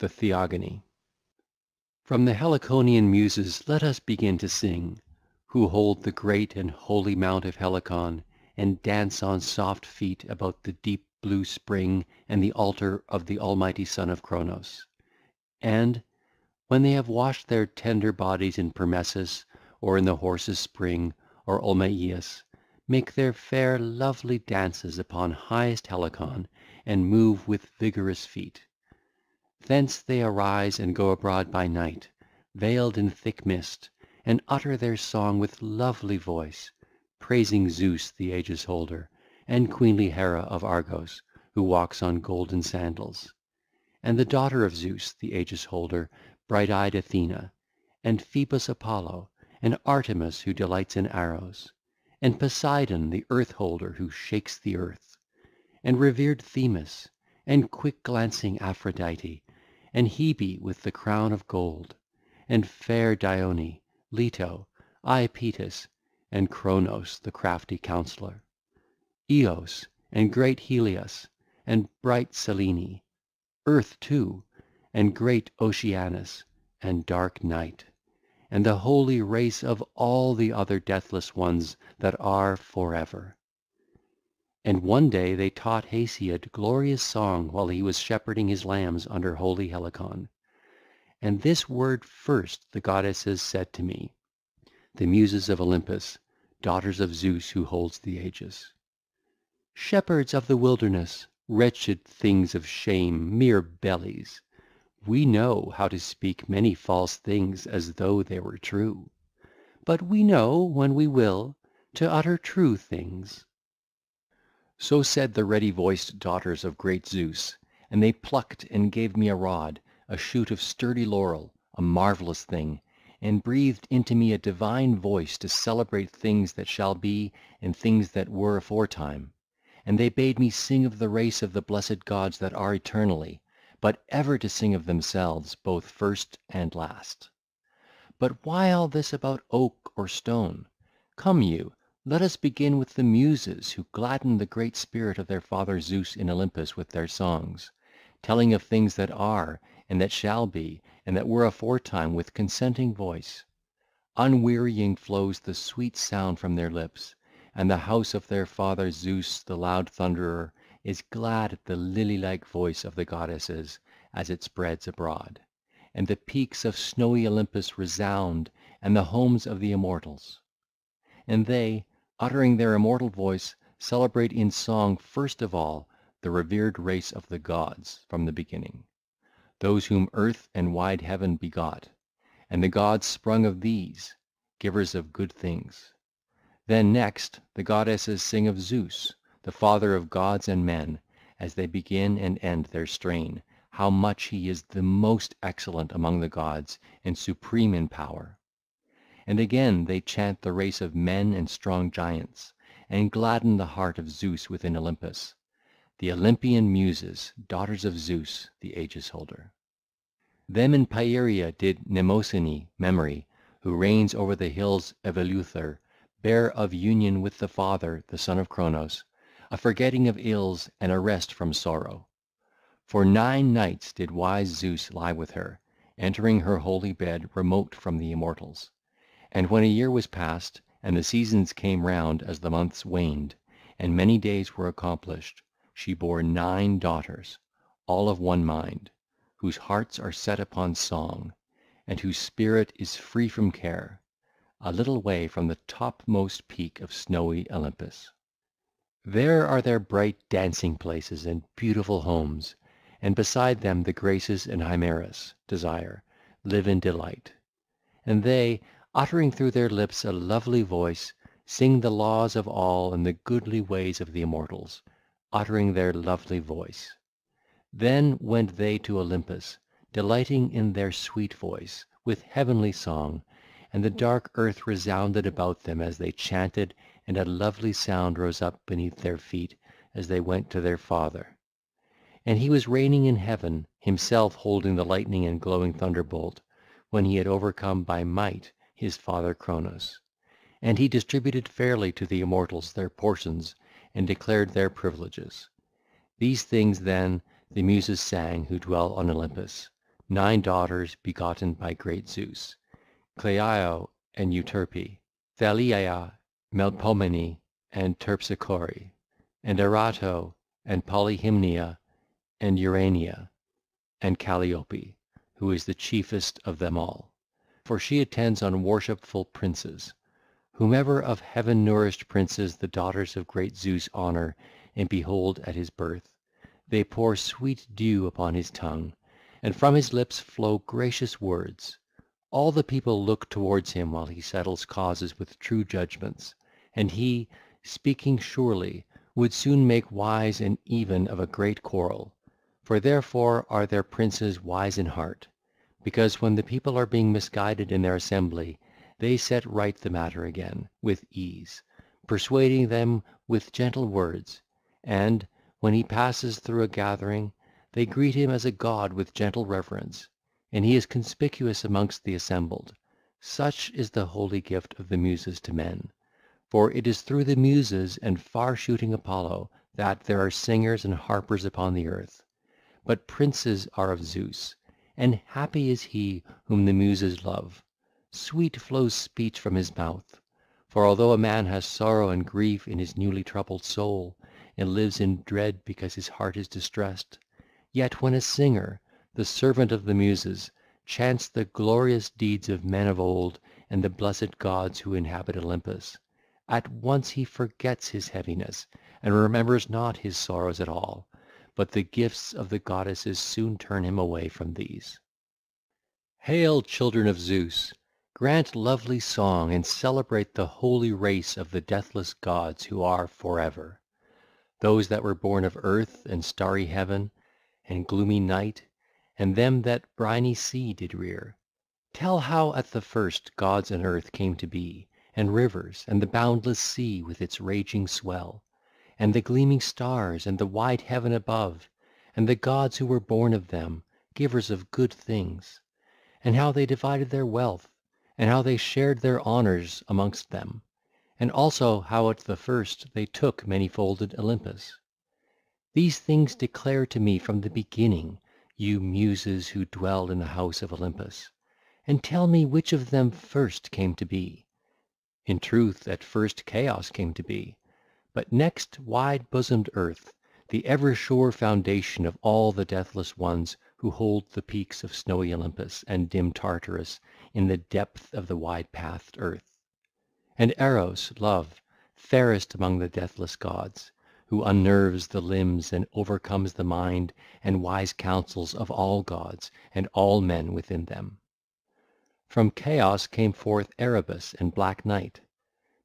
THE THEOGONY From the Heliconian Muses let us begin to sing, who hold the great and holy mount of Helicon and dance on soft feet about the deep blue spring and the altar of the almighty son of Cronos; and, when they have washed their tender bodies in Permessus or in the Horses' Spring or Olmeius, make their fair lovely dances upon highest Helicon and move with vigorous feet. Thence they arise and go abroad by night, veiled in thick mist, and utter their song with lovely voice, praising Zeus the Aegis holder, and queenly Hera of Argos who walks on golden sandals, and the daughter of Zeus the Aegis holder, bright eyed Athene, and Phoebus Apollo, and Artemis who delights in arrows, and Poseidon the earth holder who shakes the earth, and revered Themis, and quick glancing Aphrodite, and Hebe with the crown of gold, and fair Dione, Leto, Iapetus, and Cronos the crafty counsellor, Eos, and great Helios, and bright Selene, Earth too, and great Oceanus, and dark Night, and the holy race of all the other deathless ones that are for ever. And one day they taught Hesiod glorious song while he was shepherding his lambs under holy Helicon. And this word first the goddesses said to me, the Muses of Olympus, daughters of Zeus who holds the aegis: 'Shepherds of the wilderness, wretched things of shame, mere bellies, we know how to speak many false things as though they were true; but we know, when we will, to utter true things.' So said the ready voiced daughters of great Zeus, and they plucked and gave me a rod, a shoot of sturdy laurel, a marvellous thing, and breathed into me a divine voice to celebrate things that shall be and things that were aforetime. And they bade me sing of the race of the blessed gods that are eternally, but ever to sing of themselves both first and last. But why all this about oak or stone? Come you, let us begin with the Muses who gladden the great spirit of their father Zeus in Olympus with their songs, telling of things that are and that shall be and that were aforetime with consenting voice. Unwearying flows the sweet sound from their lips, and the house of their father Zeus the loud thunderer is glad at the lily-like voice of the goddesses as it spreads abroad, and the peaks of snowy Olympus resound and the homes of the immortals. And they, uttering their immortal voice, celebrate in song first of all the revered race of the gods from the beginning, those whom earth and wide heaven begot, and the gods sprung of these, givers of good things. Then next the goddesses sing of Zeus, the father of gods and men, as they begin and end their strain, how much he is the most excellent among the gods and supreme in power. And again they chant the race of men and strong giants, and gladden the heart of Zeus within Olympus, the Olympian Muses, daughters of Zeus the Aegis holder. Them in Pieria did Mnemosyne (Memory), who reigns over the hills of Eleuther, bear of union with the father, the son of Cronos, a forgetting of ills and a rest from sorrow. For nine nights did wise Zeus lie with her, entering her holy bed remote from the immortals. And when a year was past and the seasons came round as the months waned, and many days were accomplished, she bare nine daughters, all of one mind, whose hearts are set upon song, and whose spirit is free from care, a little way from the topmost peak of snowy Olympus. There are their bright dancing places and beautiful homes, and beside them the Graces and Himerus (Desire) live in delight. And they, uttering through their lips a lovely voice, sing the laws of all and the goodly ways of the immortals, uttering their lovely voice. Then went they to Olympus, delighting in their sweet voice, with heavenly song, and the dark earth resounded about them as they chanted and a lovely sound rose up beneath their feet as they went to their father. And he was reigning in heaven, himself holding the lightning and glowing thunderbolt, when he had overcome by might his father Cronos. And he distributed fairly to the immortals their portions and declared their privileges. These things then the Muses sang who dwell on Olympus, nine daughters begotten by great Zeus, Cleio and Euterpe, Thaliaea, Melpomene and Terpsichore, and Erato and Polyhymnia and Urania and Calliope, who is the chiefest of them all. For she attends on worshipful princes. Whomever of heaven nourished princes the daughters of great Zeus honour and behold at his birth, they pour sweet dew upon his tongue, and from his lips flow gracious words. All the people look towards him while he settles causes with true judgments, and he, speaking surely, would soon make wise and even of a great quarrel. For therefore are their princes wise in heart, because when the people are being misguided in their assembly, they set right the matter again with ease, persuading them with gentle words; and, when he passes through a gathering, they greet him as a god with gentle reverence, and he is conspicuous amongst the assembled. Such is the holy gift of the Muses to men. For it is through the Muses and far shooting Apollo that there are singers and harpers upon the earth. But princes are of Zeus, and happy is he whom the Muses love. Sweet flows speech from his mouth. For although a man has sorrow and grief in his newly troubled soul, and lives in dread because his heart is distressed, yet when a singer, the servant of the Muses, chants the glorious deeds of men of old and the blessed gods who inhabit Olympus, at once he forgets his heaviness and remembers not his sorrows at all, but the gifts of the goddesses soon turn him away from these. Hail, children of Zeus! Grant lovely song and celebrate the holy race of the deathless gods who are for ever. Those that were born of earth and starry heaven and gloomy night, and them that briny sea did rear. Tell how at the first gods and earth came to be, and rivers, and the boundless sea with its raging swell, and the gleaming stars and the wide heaven above, and the gods who were born of them, givers of good things; and how they divided their wealth, and how they shared their honours amongst them, and also how at the first they took many-folded Olympus. These things declare to me from the beginning, you Muses who dwell in the house of Olympus, and tell me which of them first came to be. In truth at first Chaos came to be, but next wide-bosomed Earth, the ever sure foundation of all the deathless ones who hold the peaks of snowy Olympus and dim Tartarus in the depth of the wide-pathed earth. And Eros, love, fairest among the deathless gods, who unnerves the limbs and overcomes the mind and wise counsels of all gods and all men within them. From Chaos came forth Erebus and black Night,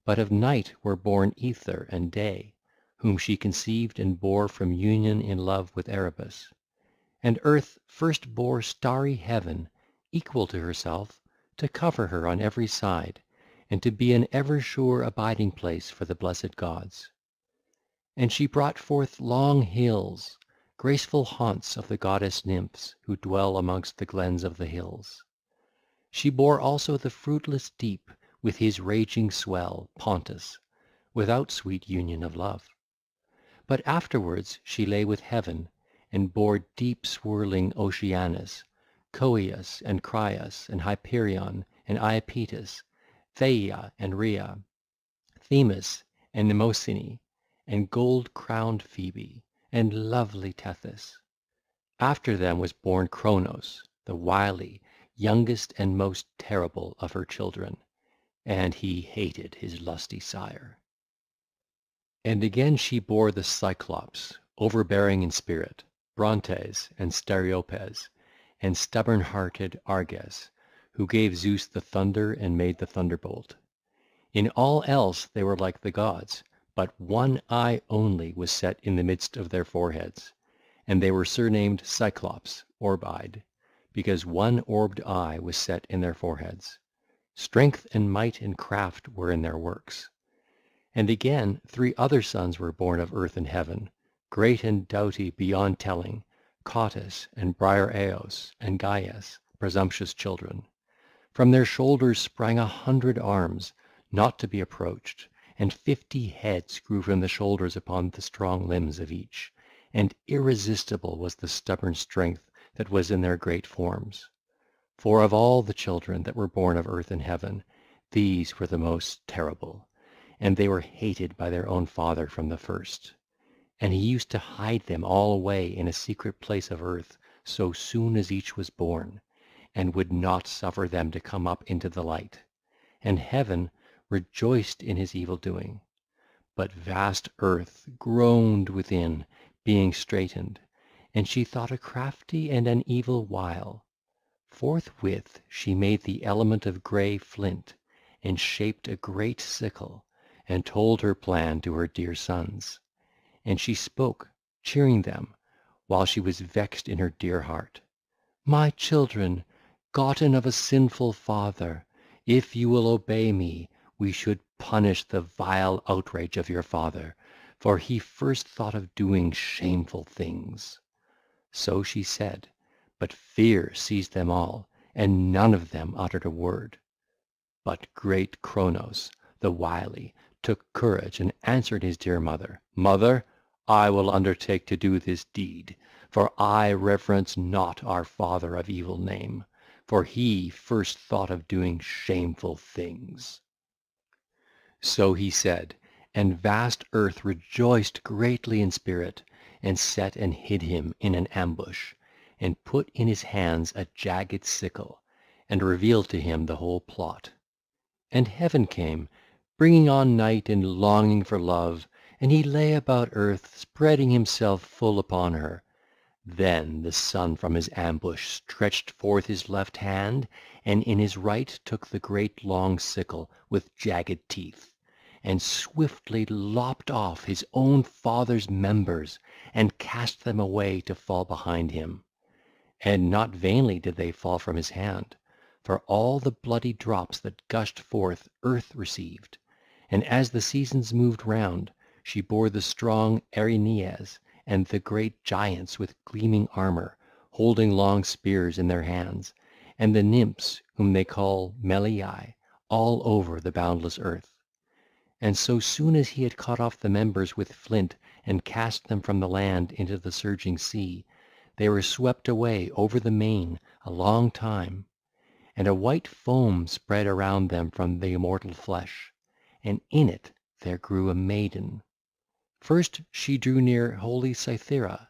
but of Night were born Ether and Day, whom she conceived and bare from union in love with Erebus. And Earth first bare starry Heaven, equal to herself, to cover her on every side, and to be an ever sure abiding place for the blessed gods. And she brought forth long hills, graceful haunts of the goddess nymphs who dwell amongst the glens of the hills. She bare also the fruitless deep with his raging swell, Pontus, without sweet union of love. But afterwards she lay with heaven, and bare deep swirling Oceanus, Coeus and Crius and Hyperion and Iapetus, Theia and Rhea, Themis and Mnemosyne, and gold-crowned Phoebe, and lovely Tethys. After them was born Cronos, the wily, youngest and most terrible of her children, and he hated his lusty sire. And again she bore the Cyclops, overbearing in spirit, Brontes and Steropes, and stubborn-hearted Arges, who gave Zeus the thunder and made the thunderbolt. In all else they were like the gods, but one eye only was set in the midst of their foreheads, and they were surnamed Cyclops, orb-eyed, because one orbed eye was set in their foreheads. Strength and might and craft were in their works. And again three other sons were born of earth and heaven, great and doughty beyond telling, Cottus and Briareos and Gyes, presumptuous children. From their shoulders sprang a hundred arms, not to be approached, and fifty heads grew from the shoulders upon the strong limbs of each, and irresistible was the stubborn strength that was in their great forms. For of all the children that were born of earth and heaven, these were the most terrible, and they were hated by their own father from the first. And he used to hide them all away in a secret place of earth so soon as each was born, and would not suffer them to come up into the light. And heaven rejoiced in his evil doing. But vast earth groaned within, being straitened, and she thought a crafty and an evil wile. Forthwith she made the element of grey flint, and shaped a great sickle, and told her plan to her dear sons. And she spoke, cheering them, while she was vexed in her dear heart. My children, gotten of a sinful father, if you will obey me, we should punish the vile outrage of your father, for he first thought of doing shameful things. So she said, but fear seized them all, and none of them uttered a word. But great Cronos, the wily, took courage and answered his dear mother, Mother, I will undertake to do this deed, for I reverence not our father of evil name, for he first thought of doing shameful things. So he said, and vast earth rejoiced greatly in spirit, and set and hid him in an ambush, and put in his hands a jagged sickle, and revealed to him the whole plot. And heaven came, bringing on night and longing for love, and he lay about earth, spreading himself full upon her. Then the son from his ambush stretched forth his left hand, and in his right took the great long sickle with jagged teeth, and swiftly lopped off his own father's members, and cast them away to fall behind him. And not vainly did they fall from his hand, for all the bloody drops that gushed forth earth received, and as the seasons moved round, she bore the strong Erinyes and the great giants with gleaming armour, holding long spears in their hands, and the nymphs whom they call Meliae, all over the boundless earth. And so soon as he had cut off the members with flint and cast them from the land into the surging sea, they were swept away over the main a long time, and a white foam spread around them from the immortal flesh, and in it there grew a maiden. First she drew near holy Cythera,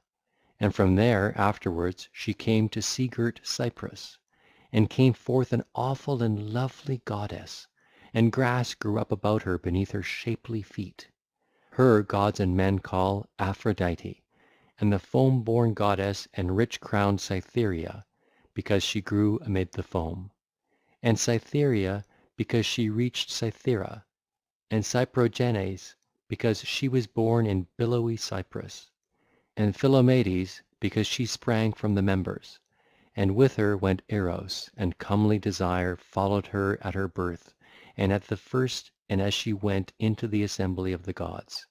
and from there afterwards she came to sea girt Cyprus, and came forth an awful and lovely goddess, and grass grew up about her beneath her shapely feet. Her gods and men call Aphrodite, and the foam-born goddess and rich-crowned Cytherea, because she grew amid the foam, and Cytherea because she reached Cythera, and Cyprogenes because she was born in billowy Cyprus, and Philomedes because she sprang from the members, and with her went Eros, and comely Desire followed her at her birth, and at the first and as she went into the assembly of the gods.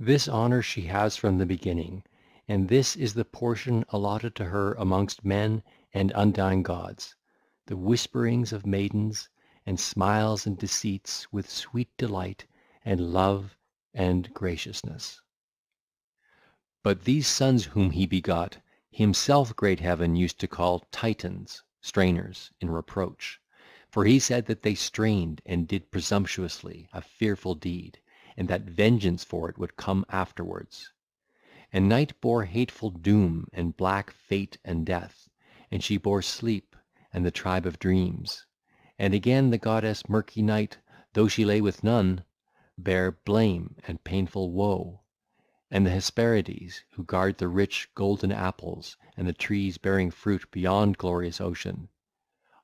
This honour she has from the beginning, and this is the portion allotted to her amongst men and undying gods, the whisperings of maidens, and smiles and deceits with sweet delight and love and graciousness. But these sons whom he begot, himself great Heaven used to call Titans, strainers, in reproach. For he said that they strained and did presumptuously a fearful deed, and that vengeance for it would come afterwards. And Night bore hateful doom and black fate and death, and she bore sleep and the tribe of dreams. And again the goddess murky Night, though she lay with none, bare blame and painful woe, and the Hesperides who guard the rich golden apples and the trees bearing fruit beyond glorious ocean.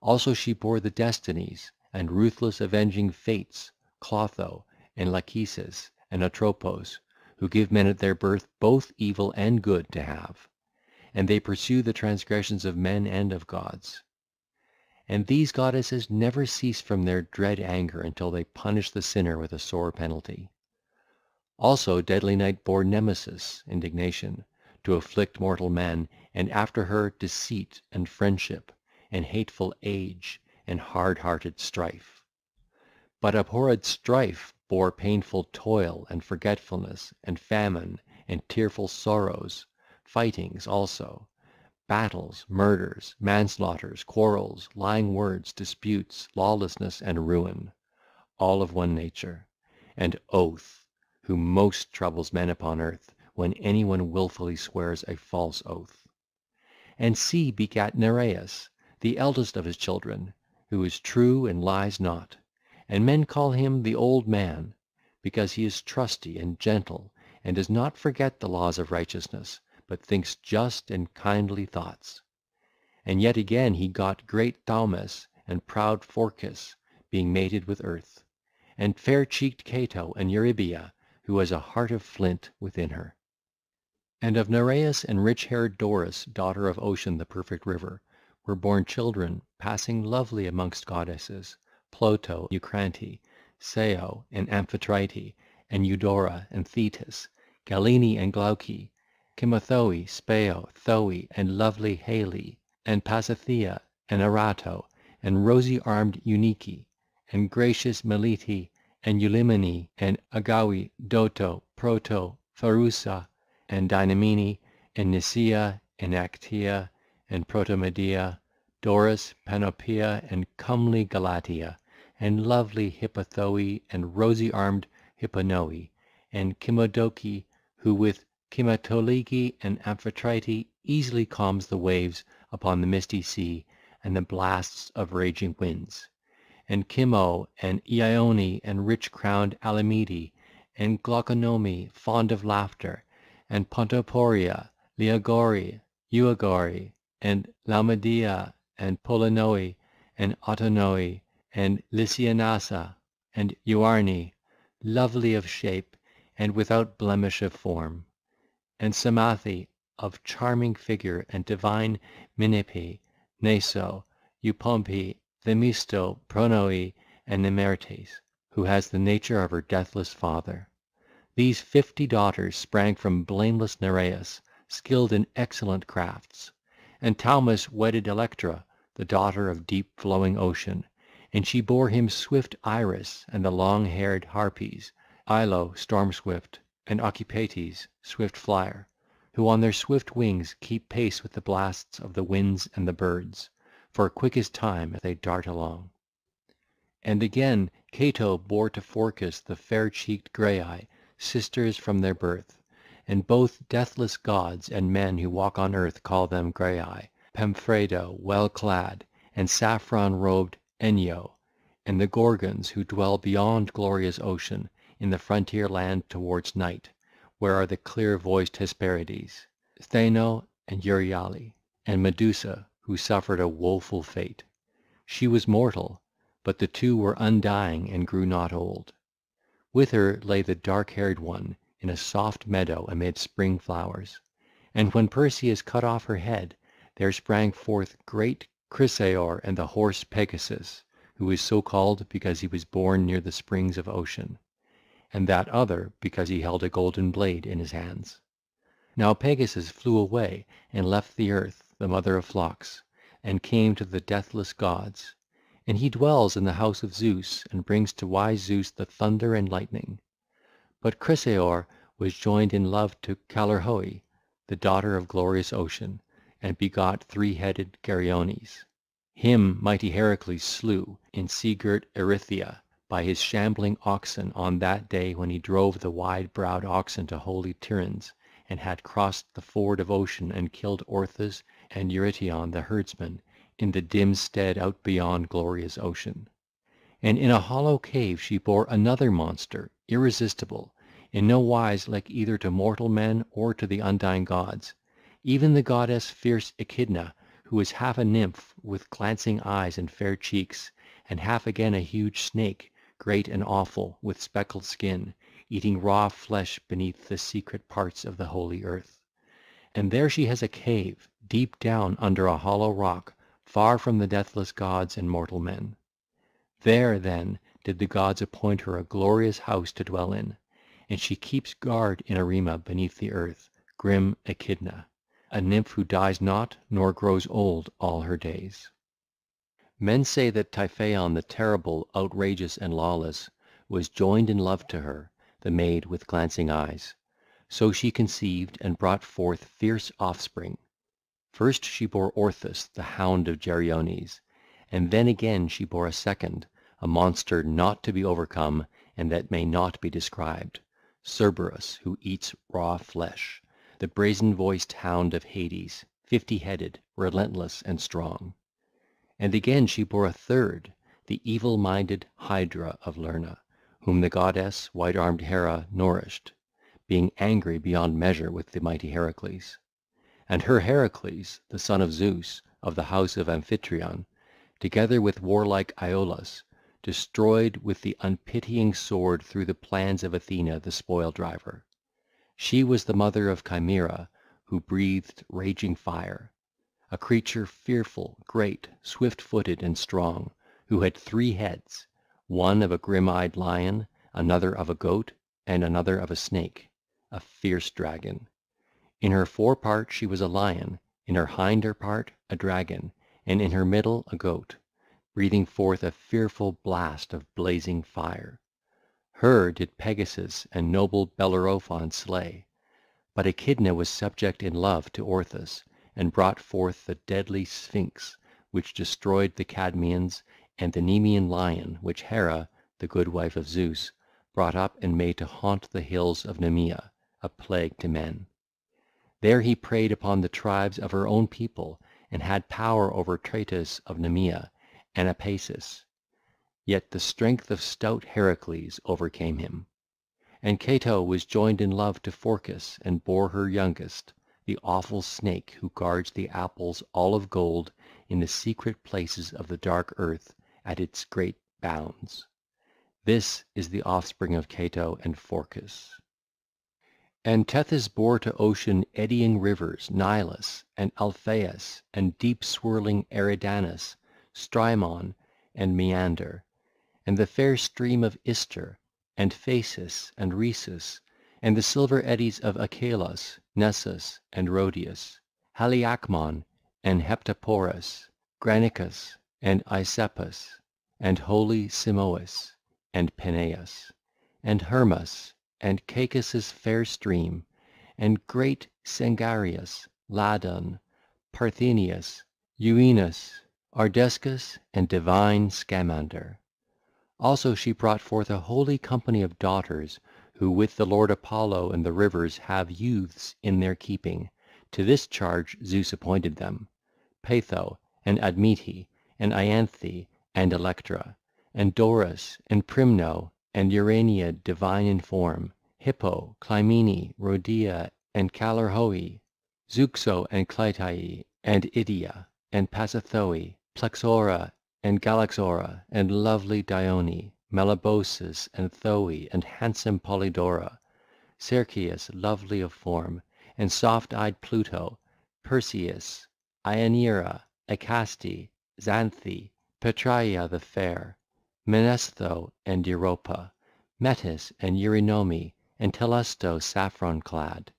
Also she bore the Destinies and ruthless avenging Fates, Clotho and Lachesis and Atropos, who give men at their birth both evil and good to have, and they pursue the transgressions of men and of gods. And these goddesses never cease from their dread anger until they punish the sinner with a sore penalty. Also deadly Night bore Nemesis, indignation, to afflict mortal men, and after her deceit and friendship, and hateful age, and hard-hearted strife. But abhorred strife bore painful toil and forgetfulness and famine and tearful sorrows, fightings also, battles, murders, manslaughters, quarrels, lying words, disputes, lawlessness and ruin, all of one nature; and Oath, who most troubles men upon earth, when any one wilfully swears a false oath. And Sea begat Nereus, the eldest of his children, who is true and lies not; and men call him the Old Man, because he is trusty and gentle and does not forget the laws of righteousness, but thinks just and kindly thoughts. And yet again he got great Thaumas and proud Phorcys, being mated with Earth, and fair cheeked Ceto and Eurybia, who has a heart of flint within her. And of Nereus and rich haired Doris, daughter of Ocean the perfect river, were born children passing lovely amongst goddesses, Ploto, Eucrante, Sao and Amphitrite, and Eudora and Thetis, Galene and Glauce, Cymothoe, Speo, Thoe and lovely Helle, and Pasithea and Erato, and rosy armed Eunike, and gracious Melite and Eurymene and Agaue, Doto, Proto, Pharusa and Dynamene and Nicea and Actaea and Protomedea, Doris, Panopea and comely Galatea, and lovely Hippothoe and rosy armed Hipponoe, and Cymodoce, who with Cymatolege and Amphitrite easily calms the waves upon the misty sea and the blasts of raging winds, and Cymo and Ione and rich crowned Alimede, and Glauconome fond of laughter, and Pontoporea, Leogore, Euagore, and Laomedea, and Polynoe, and Autonoe, and Lysianassa, and Euarne, lovely of shape and without blemish of form, and Psamathe of charming figure and divine Menippe, Neso, Eupompe, Themisto, Pronoe, and Nemertes, who has the nature of her deathless father. These fifty daughters sprang from blameless Nereus, skilled in excellent crafts. And Thaumas wedded Electra, the daughter of deep flowing Ocean, and she bare him swift Iris and the long haired Harpies, Ilo storm swift, and Ocypetes swift flyer, who on their swift wings keep pace with the blasts of the winds and the birds, for quick is time as they dart along. And again Ceto bare to Phorcys the fair cheeked Graeae, sisters from their birth, and both deathless gods and men who walk on earth call them Graeae, Pemphredo well clad, and saffron robed Enyo, and the Gorgons who dwell beyond glorious Ocean in the frontier land towards night, where are the clear voiced Hesperides, Stheno and Euryale, and Medusa who suffered a woeful fate. She was mortal, but the two were undying and grew not old. With her lay the dark haired one in a soft meadow amid spring flowers. And when Perseus cut off her head, there sprang forth great Chrysaor and the horse Pegasus, who is so called because he was born near the springs of Ocean and that other because he held a golden blade in his hands. Now Pegasus flew away and left the earth, the mother of flocks, and came to the deathless gods, and he dwells in the house of Zeus and brings to wise Zeus the thunder and lightning. But Chrysaor was joined in love to Callirrhoe, the daughter of glorious Ocean, and begot three headed Geryones. Him mighty Heracles slew in sea girt Erythea by his shambling oxen on that day when he drove the wide browed oxen to holy Tiryns and had crossed the ford of Ocean and killed Orthus and Eurytion the herdsman in the dim stead out beyond glorious Ocean. And in a hollow cave she bare another monster, irresistible, in no wise like either to mortal men or to the undying gods, even the goddess fierce Echidna, who is half a nymph with glancing eyes and fair cheeks, and half again a huge snake, great and awful, with speckled skin, eating raw flesh beneath the secret parts of the holy earth. And there she has a cave, deep down under a hollow rock, far from the deathless gods and mortal men. There, then, did the gods appoint her a glorious house to dwell in, and she keeps guard in Arima beneath the earth, grim Echidna, a nymph who dies not nor grows old all her days. Men say that Typhaon the terrible, outrageous and lawless, was joined in love to her, the maid with glancing eyes. So she conceived and brought forth fierce offspring. First she bore Orthus the hound of Geryones, and then again she bore a second, a monster not to be overcome and that may not be described, Cerberus who eats raw flesh, the brazen voiced hound of Hades, fifty headed, relentless and strong. And again she bore a third, the evil minded Hydra of Lerna, whom the goddess white armed Hera nourished, being angry beyond measure with the mighty Heracles. And her Heracles, the son of Zeus, of the house of Amphitryon, together with warlike Iolaus, destroyed with the unpitying sword through the plans of Athena the spoil driver. She was the mother of Chimaera who breathed raging fire, a creature fearful, great, swift footed and strong, who had three heads, one of a grim eyed lion, another of a goat, and another of a snake, a fierce dragon. In her fore part she was a lion, in her hinder part a dragon, and in her middle a goat, breathing forth a fearful blast of blazing fire. Her did Pegasus and noble Bellerophon slay. But Echidna was subject in love to Orthus and brought forth the deadly Sphinx which destroyed the Cadmeans and the Nemean lion which Hera, the good wife of Zeus, brought up and made to haunt the hills of Nemea, a plague to men. There he preyed upon the tribes of her own people and had power over Traitus of Nemea and Apaesus. Yet the strength of stout Heracles overcame him. And Ceto was joined in love to Phorcys and bare her youngest, the awful snake who guards the apples all of gold in the secret places of the dark earth at its great bounds. This is the offspring of Ceto and Phorcys. And Tethys bore to Ocean eddying rivers Nilus and Alpheus and deep swirling Eridanus, Strymon and Meander, and the fair stream of Ister, and Phasis and Rhesus, and the silver eddies of Achelous, Nessus and Rhodius, Haliacmon and Heptaporus, Granicus and Aesepus, and holy Simois and Peneus, and Hermus and Cacus' fair stream, and great Sangarius, Ladon, Parthenius, Euenus, Ardescus, and divine Scamander. Also she brought forth a holy company of daughters who with the lord Apollo and the rivers have youths in their keeping. To this charge Zeus appointed them, Peitho and Admete and Ianthe and Electra, and Doris and Prymno and Urania divine in form, Hippo, Clymene, Rhodea and Callirrhoe, Zeuxo and Clytie and Idyia and Pasithoe, Plexaura and Galaxaura and lovely Dione, Melobosis and Thoe and handsome Polydora, Cerceis lovely of form, and soft eyed Pluto, Perseus, Ianeira, Acaste, Xanthe, Petraea the fair, Menestho and Europa, Metis and Eurynome and Telesto saffron clad,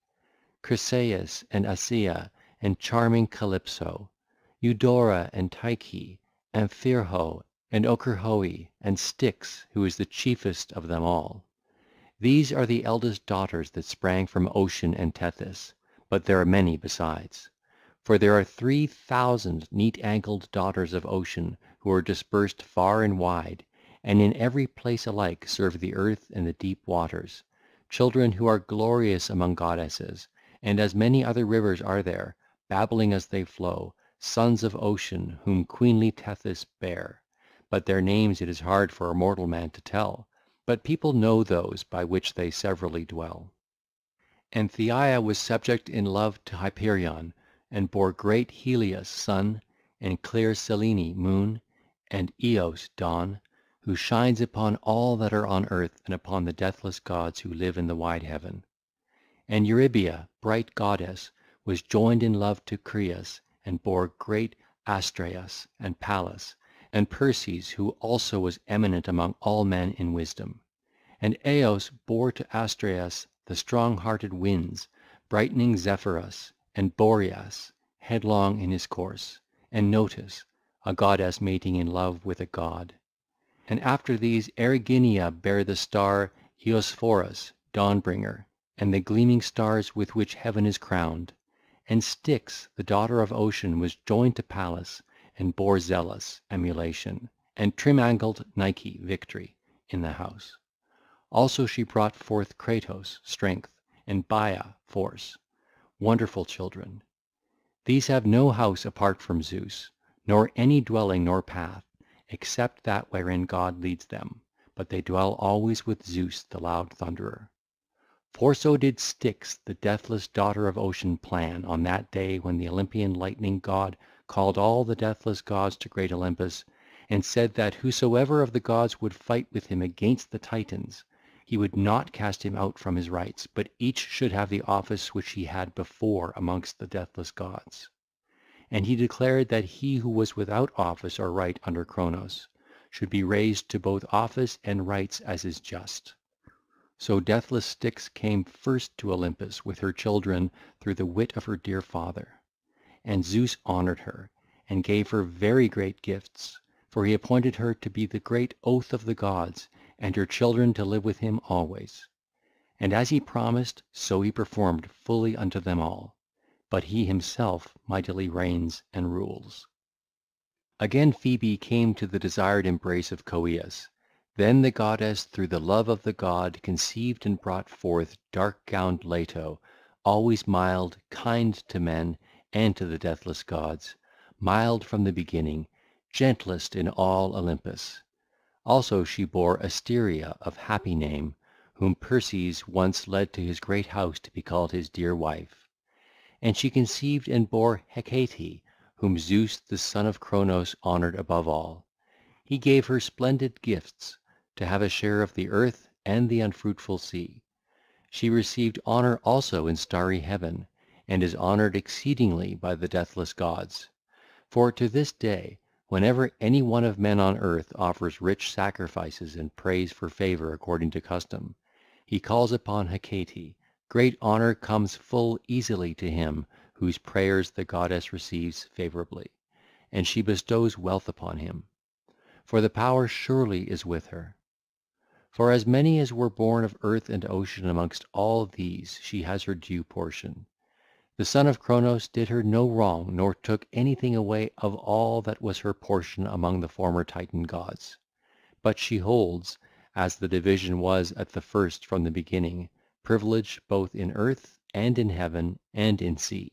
Chryseis and Acaea and charming Calypso, Eudora and Tyche, Amphirho and Ocyrrhoe and Styx who is the chiefest of them all. These are the eldest daughters that sprang from Ocean and Tethys, but there are many besides. For there are three thousand neat ankled daughters of Ocean who are dispersed far and wide, and in every place alike serve the earth and the deep waters, children who are glorious among goddesses, and as many other rivers are there, babbling as they flow, sons of Ocean whom queenly Tethys bare. But their names it is hard for a mortal man to tell, but people know those by which they severally dwell. And Theia was subject in love to Hyperion, and bare great Helius sun, and clear Selene moon, and Eos dawn, who shines upon all that are on earth and upon the deathless gods who live in the wide heaven. And Eurybia, bright goddess, was joined in love to Crius and bore great Astraeus and Pallas, and Perses who also was eminent among all men in wisdom. And Eos bare to Astraeus the strong hearted winds, brightening Zephyrus, and Boreas, headlong in his course, and Notus, a goddess mating in love with a god. And after these Erigenia bare the star Eosphorus, dawn bringer, and the gleaming stars with which heaven is crowned, And Styx, the daughter of Ocean, was joined to Pallas and bare Zelus (Emulation) and trim ankled Nike (Victory) in the house. Also she brought forth Kratos (Strength) and Baia (Force), wonderful children. These have no house apart from Zeus, nor any dwelling nor path, except that wherein God leads them, but they dwell always with Zeus the loud thunderer. For so did Styx the deathless daughter of Ocean plan on that day when the Olympian Lightning God called all the deathless gods to great Olympus, and said that whosoever of the gods would fight with him against the Titans, he would not cast him out from his rights, but each should have the office which he had before amongst the deathless gods. And he declared that he who was without office or right under Cronos should be raised to both office and rights as is just. So deathless Styx came first to Olympus with her children through the wit of her dear father. And Zeus honoured her and gave her very great gifts, for he appointed her to be the great oath of the gods and her children to live with him always. And as he promised, so he performed fully unto them all; but he himself mightily reigns and rules. Again Phoebe came to the desired embrace of Coeus. Then the goddess through the love of the god conceived and brought forth dark gowned Leto, always mild, kind to men and to the deathless gods, mild from the beginning, gentlest in all Olympus. Also she bare Asteria of happy name, whom Perses once led to his great house to be called his dear wife. And she conceived and bare Hecate, whom Zeus the son of Cronos honoured above all. He gave her splendid gifts, to have a share of the earth and the unfruitful sea. She received honour also in starry heaven, and is honoured exceedingly by the deathless gods. For to this day, whenever any one of men on earth offers rich sacrifices and prays for favour according to custom, he calls upon Hecate, great honour comes full easily to him whose prayers the goddess receives favourably, and she bestows wealth upon him. For the power surely is with her. For as many as were born of earth and ocean amongst all these she has her due portion. The son of Cronos did her no wrong nor took anything away of all that was her portion among the former Titan gods. But she holds, as the division was at the first from the beginning, privilege both in earth and in heaven and in sea.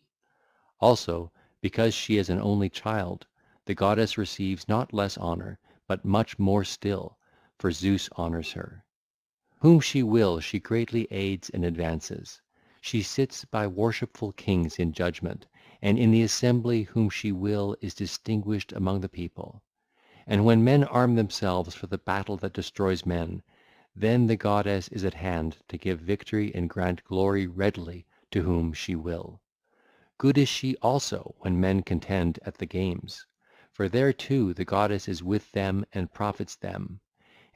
Also, because she is an only child, the goddess receives not less honour, but much more still, for Zeus honours her. Whom she will she greatly aids and advances. She sits by worshipful kings in judgment, and in the assembly whom she will is distinguished among the people. And when men arm themselves for the battle that destroys men, then the goddess is at hand to give victory and grant glory readily to whom she will. Good is she also when men contend at the games, for there too the goddess is with them and profits them.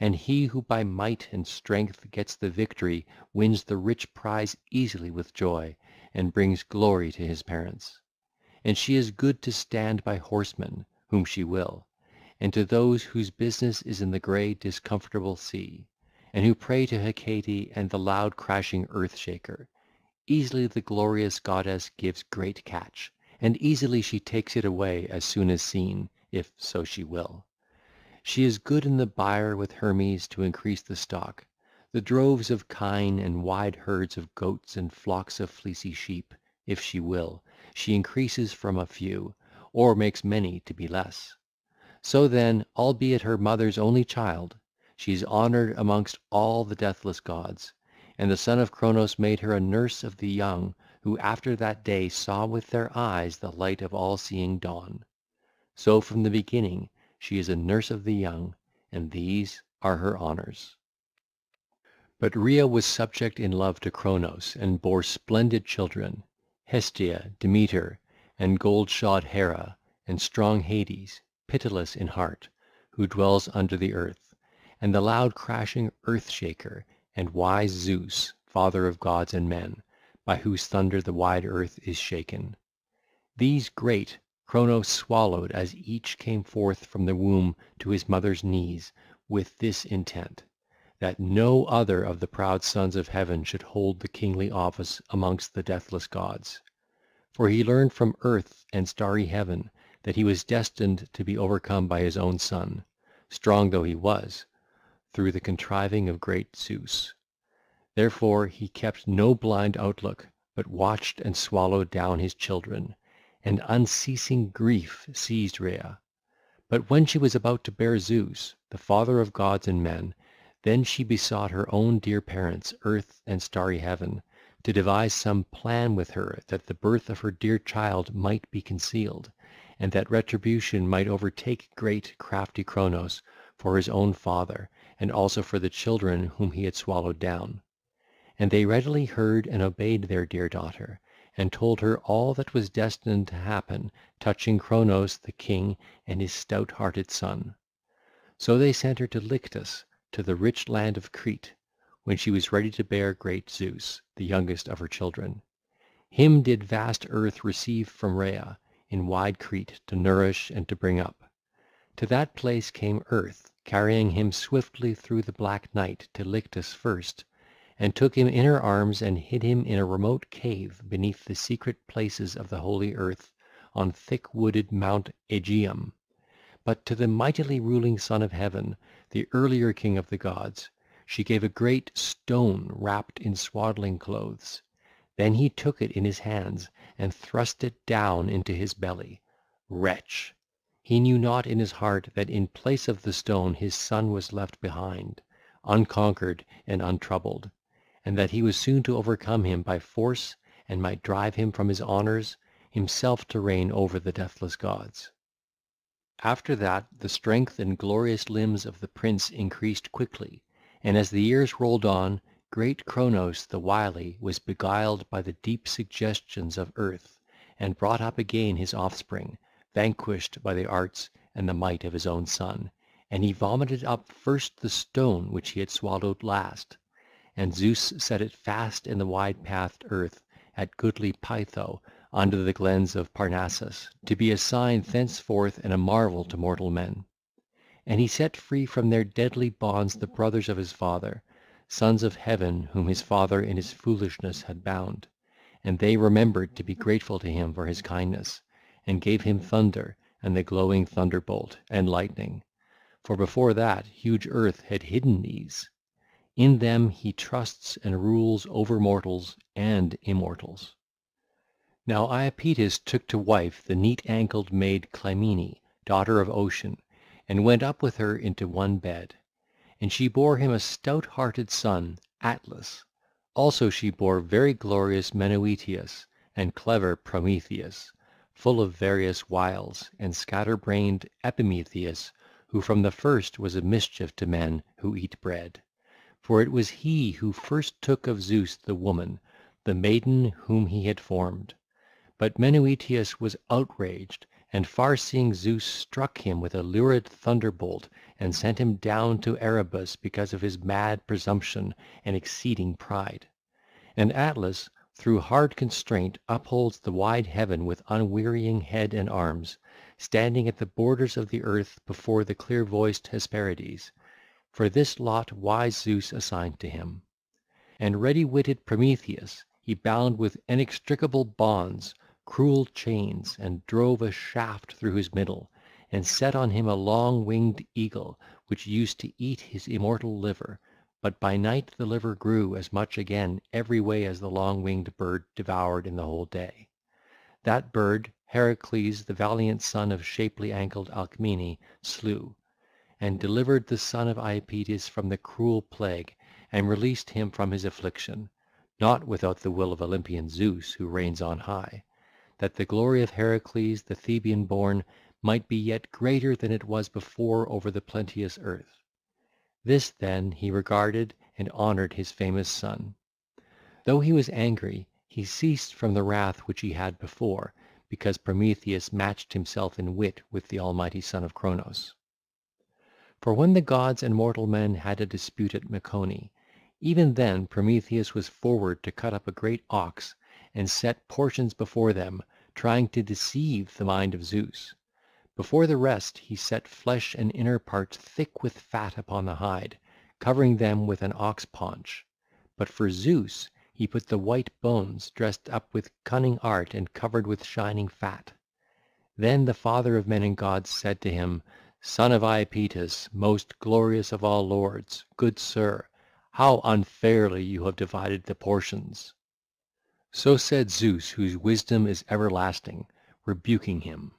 And he who by might and strength gets the victory wins the rich prize easily with joy, and brings glory to his parents. And she is good to stand by horsemen, whom she will, and to those whose business is in the grey discomfortable sea, and who pray to Hecate and the loud crashing Earth shaker. Easily the glorious goddess gives great catch, and easily she takes it away as soon as seen, if so she will. She is good in the byre with Hermes to increase the stock, the droves of kine and wide herds of goats and flocks of fleecy sheep, if she will, she increases from a few, or makes many to be less. So then, albeit her mother's only child, she is honoured amongst all the deathless gods, and the son of Cronos made her a nurse of the young who after that day saw with their eyes the light of all-seeing dawn. So from the beginning she is a nurse of the young, and these are her honours. But Rhea was subject in love to Cronos and bare splendid children, Hestia, Demeter, and gold shod Hera, and strong Hades, pitiless in heart, who dwells under the earth, and the loud crashing Earth shaker, and wise Zeus, father of gods and men, by whose thunder the wide earth is shaken. These great Cronos swallowed as each came forth from the womb to his mother's knees, with this intent, that no other of the proud sons of heaven should hold the kingly office amongst the deathless gods. For he learned from Earth and starry Heaven that he was destined to be overcome by his own son, strong though he was, through the contriving of great Zeus. Therefore he kept no blind outlook, but watched and swallowed down his children, and unceasing grief seized Rhea. But when she was about to bear Zeus, the father of gods and men, then she besought her own dear parents, Earth and starry Heaven, to devise some plan with her that the birth of her dear child might be concealed, and that retribution might overtake great crafty Cronos for his own father and also for the children whom he had swallowed down. And they readily heard and obeyed their dear daughter, and told her all that was destined to happen touching Cronos the king and his stout hearted son. So they sent her to Lyctus, to the rich land of Crete, when she was ready to bear great Zeus, the youngest of her children. Him did vast Earth receive from Rhea in wide Crete to nourish and to bring up. To that place came Earth, carrying him swiftly through the black night to Lyctus first, and took him in her arms and hid him in a remote cave beneath the secret places of the holy earth on thick wooded Mount Aegaeum. But to the mightily ruling Son of Heaven, the earlier king of the gods, she gave a great stone wrapped in swaddling clothes. Then he took it in his hands and thrust it down into his belly. Wretch! He knew not in his heart that in place of the stone his son was left behind, unconquered and untroubled, and that he was soon to overcome him by force and might drive him from his honours, himself to reign over the deathless gods. After that the strength and glorious limbs of the prince increased quickly, and as the years rolled on, great Cronos the wily was beguiled by the deep suggestions of Earth, and brought up again his offspring, vanquished by the arts and the might of his own son, and he vomited up first the stone which he had swallowed last. And Zeus set it fast in the wide pathed Earth at goodly Pytho under the glens of Parnassus, to be a sign thenceforth and a marvel to mortal men. And he set free from their deadly bonds the brothers of his father, sons of Heaven whom his father in his foolishness had bound, and they remembered to be grateful to him for his kindness, and gave him thunder and the glowing thunderbolt and lightning, for before that huge Earth had hidden these. In them he trusts and rules over mortals and immortals. Now Iapetus took to wife the neat ankled maid Clymene, daughter of Ocean, and went up with her into one bed. And she bore him a stout hearted son, Atlas. Also she bare very glorious Menoetius and clever Prometheus, full of various wiles, and scatter brained Epimetheus, who from the first was a mischief to men who eat bread. For it was he who first took of Zeus the woman, the maiden whom he had formed. But Menoetius was outraged, and far seeing Zeus struck him with a lurid thunderbolt and sent him down to Erebus because of his mad presumption and exceeding pride. And Atlas through hard constraint upholds the wide heaven with unwearying head and arms, standing at the borders of the earth before the clear voiced Hesperides, for this lot wise Zeus assigned to him. And ready witted Prometheus he bound with inextricable bonds, cruel chains, and drove a shaft through his middle, and set on him a long winged eagle which used to eat his immortal liver, but by night the liver grew as much again every way as the long winged bird devoured in the whole day. That bird Heracles, the valiant son of shapely ankled Alcmene, slew, and delivered the son of Iapetus from the cruel plague and released him from his affliction, not without the will of Olympian Zeus who reigns on high, that the glory of Heracles the Theban born might be yet greater than it was before over the plenteous earth. This, then, he regarded and honoured his famous son. Though he was angry, he ceased from the wrath which he had before, because Prometheus matched himself in wit with the almighty son of Cronos. For when the gods and mortal men had a dispute at Mecone, even then Prometheus was forward to cut up a great ox and set portions before them, trying to deceive the mind of Zeus. Before the rest he set flesh and inner parts thick with fat upon the hide, covering them with an ox paunch. But for Zeus he put the white bones, dressed up with cunning art and covered with shining fat. Then the father of men and gods said to him: 'Son of Iapetus, most glorious of all lords, good sir, how unfairly you have divided the portions!' So said Zeus whose wisdom is everlasting, rebuking him.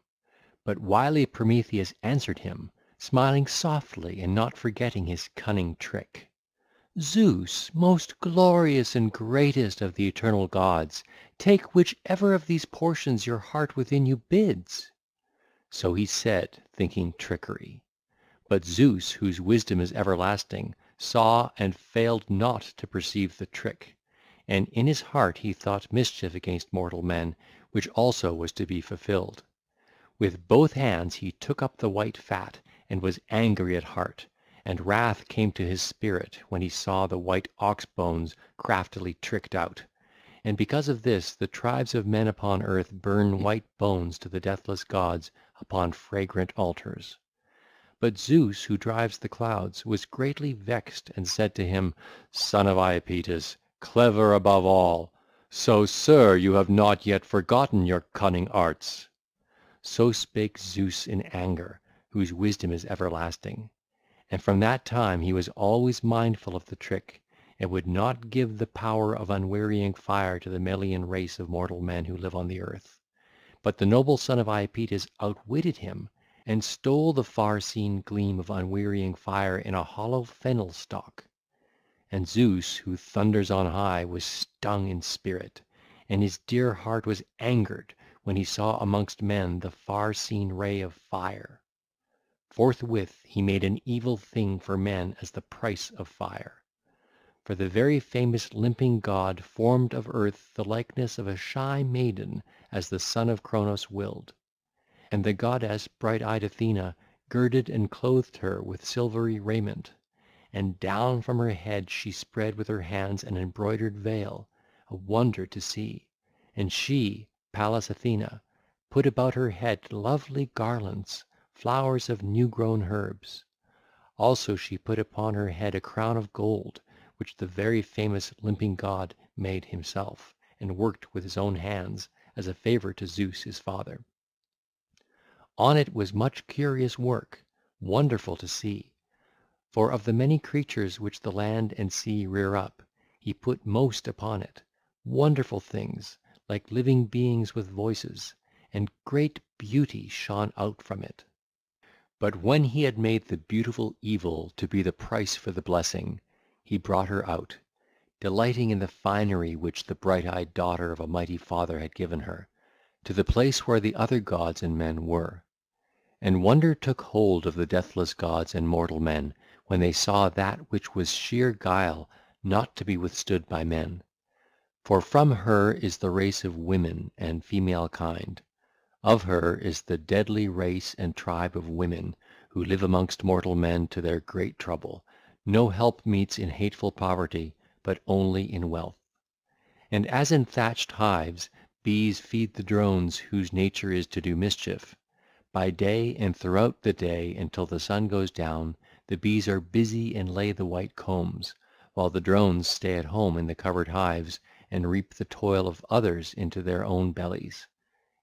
But wily Prometheus answered him, smiling softly and not forgetting his cunning trick. Zeus, most glorious and greatest of the eternal gods, take whichever of these portions your heart within you bids.' So he said, thinking trickery. But Zeus whose wisdom is everlasting saw and failed not to perceive the trick, and in his heart he thought mischief against mortal men which also was to be fulfilled. With both hands he took up the white fat and was angry at heart, and wrath came to his spirit when he saw the white ox bones craftily tricked out. And because of this the tribes of men upon earth burn white bones to the deathless gods upon fragrant altars. But Zeus who drives the clouds was greatly vexed and said to him, Son of Iapetus, clever above all, so, sir, you have not yet forgotten your cunning arts.' So spake Zeus in anger, whose wisdom is everlasting. And from that time he was always mindful of the trick, and would not give the power of unwearying fire to the Melian race of mortal men who live on the earth. But the noble son of Iapetus outwitted him, and stole the far seen gleam of unwearying fire in a hollow fennel stalk. And Zeus who thunders on high was stung in spirit, and his dear heart was angered when he saw amongst men the far seen ray of fire. Forthwith he made an evil thing for men as the price of fire. For the very famous limping god formed of earth the likeness of a shy maiden as the son of Cronos willed. And the goddess bright eyed Athena girded and clothed her with silvery raiment, and down from her head she spread with her hands an embroidered veil, a wonder to see, and she, Pallas Athena, put about her head lovely garlands, flowers of new grown herbs. Also she put upon her head a crown of gold which the very famous limping god made himself and worked with his own hands as a favour to Zeus his father. On it was much curious work, wonderful to see. For of the many creatures which the land and sea rear up, he put most upon it, wonderful things, like living beings with voices, and great beauty shone out from it. But when he had made the beautiful evil to be the price for the blessing, he brought her out, delighting in the finery which the bright-eyed daughter of a mighty father had given her, to the place where the other gods and men were. And wonder took hold of the deathless gods and mortal men when they saw that which was sheer guile not to be withstood by men. For from her is the race of women and female kind. Of her is the deadly race and tribe of women who live amongst mortal men to their great trouble, no help meets in hateful poverty, but only in wealth. And as in thatched hives bees feed the drones whose nature is to do mischief, by day and throughout the day until the sun goes down the bees are busy and lay the white combs, while the drones stay at home in the covered hives and reap the toil of others into their own bellies.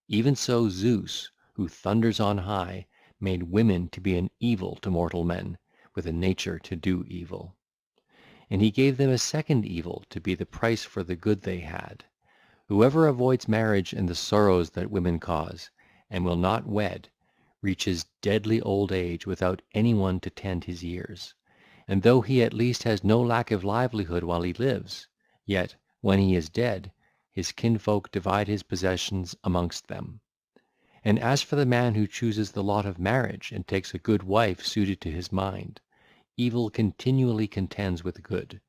Even so Zeus, who thunders on high, made women to be an evil to mortal men, with a nature to do evil. And he gave them a second evil to be the price for the good they had. Whoever avoids marriage and the sorrows that women cause, and will not wed, reaches deadly old age without any one to tend his years. And though he at least has no lack of livelihood while he lives, yet, when he is dead, his kinfolk divide his possessions amongst them. And as for the man who chooses the lot of marriage and takes a good wife suited to his mind, evil continually contends with good.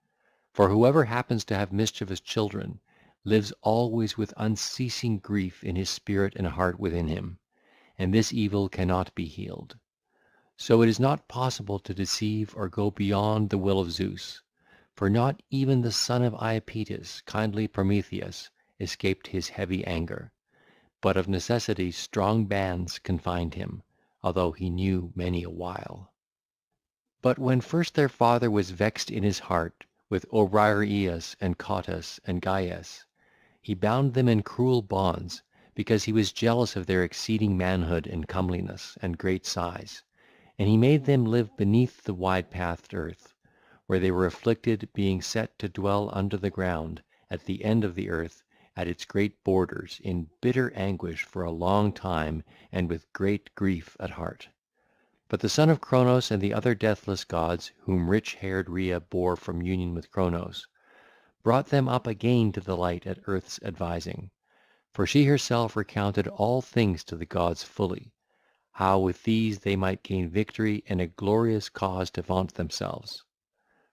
For whoever happens to have mischievous children lives always with unceasing grief in his spirit and heart within him, and this evil cannot be healed. So it is not possible to deceive or go beyond the will of Zeus, for not even the son of Iapetus, kindly Prometheus, escaped his heavy anger, but of necessity strong bands confined him, although he knew many a wile. But when first their father was vexed in his heart with Obriareus and Cottus and Gyes. He bound them in cruel bonds, because he was jealous of their exceeding manhood and comeliness and great size; and he made them live beneath the wide pathed earth, where they were afflicted being set to dwell under the ground, at the end of the earth, at its great borders, in bitter anguish for a long time and with great grief at heart. But the son of Cronos and the other deathless gods whom rich haired Rhea bare from union with Cronos, brought them up again to the light at Earth's advising; for she herself recounted all things to the gods fully, how with these they might gain victory and a glorious cause to vaunt themselves.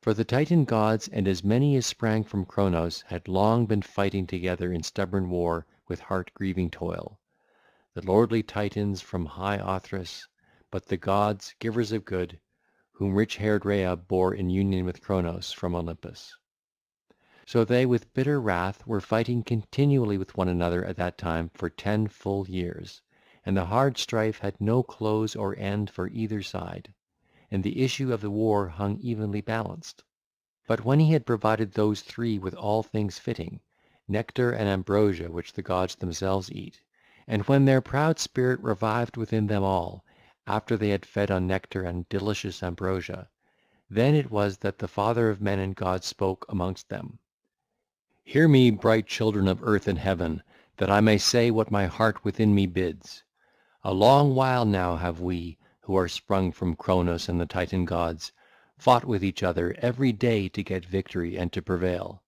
For the Titan gods and as many as sprang from Cronos had long been fighting together in stubborn war with heart grieving toil, the lordly Titans from high Othrys, but the gods, givers of good, whom rich haired Rhea bare in union with Cronos from Olympus. So they with bitter wrath were fighting continually with one another at that time for ten full years, and the hard strife had no close or end for either side, and the issue of the war hung evenly balanced. But when he had provided those three with all things fitting, nectar and ambrosia which the gods themselves eat, and when their proud spirit revived within them all, after they had fed on nectar and delicious ambrosia, then it was that the father of men and gods spoke amongst them: (ll. 265 266) 'Hear me, bright children of Earth and Heaven, that I may say what my heart within me bids. A long while now have we, who are sprung from Cronos and the Titan gods, fought with each other every day to get victory and to prevail.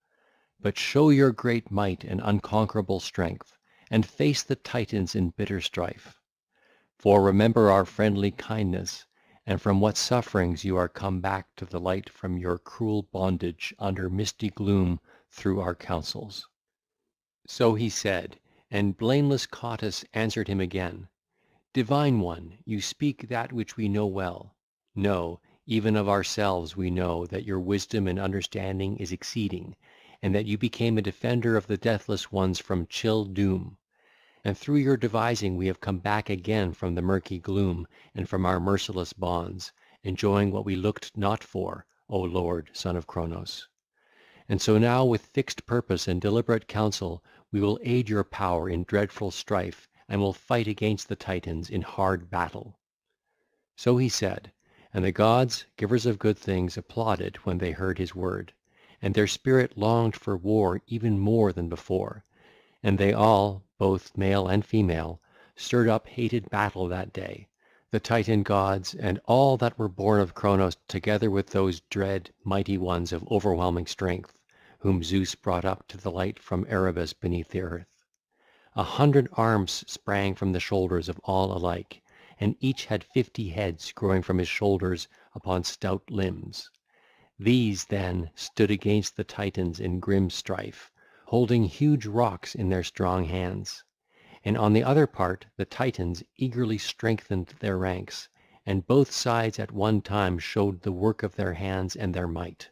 But show your great might and unconquerable strength, and face the Titans in bitter strife. For remember our friendly kindness, and from what sufferings you are come back to the light from your cruel bondage under misty gloom through our counsels.' So he said, and blameless Cottus answered him again, Divine One, you speak that which we know well; No, even of ourselves we know that your wisdom and understanding is exceeding, and that you became a defender of the deathless ones from chill doom. And through your devising we have come back again from the murky gloom and from our merciless bonds, enjoying what we looked not for, O Lord, son of Cronos. And so now with fixed purpose and deliberate counsel we will aid your power in dreadful strife and will fight against the Titans in hard battle.' So he said, and the gods, givers of good things, applauded when they heard his word, and their spirit longed for war even more than before, and they all, both male and female, stirred up hated battle that day, the Titan gods and all that were born of Cronos together with those dread, mighty ones of overwhelming strength, whom Zeus brought up to the light from Erebus beneath the earth. A hundred arms sprang from the shoulders of all alike, and each had fifty heads growing from his shoulders upon stout limbs. These, then, stood against the Titans in grim strife, holding huge rocks in their strong hands. And on the other part the Titans eagerly strengthened their ranks, and both sides at one time showed the work of their hands and their might.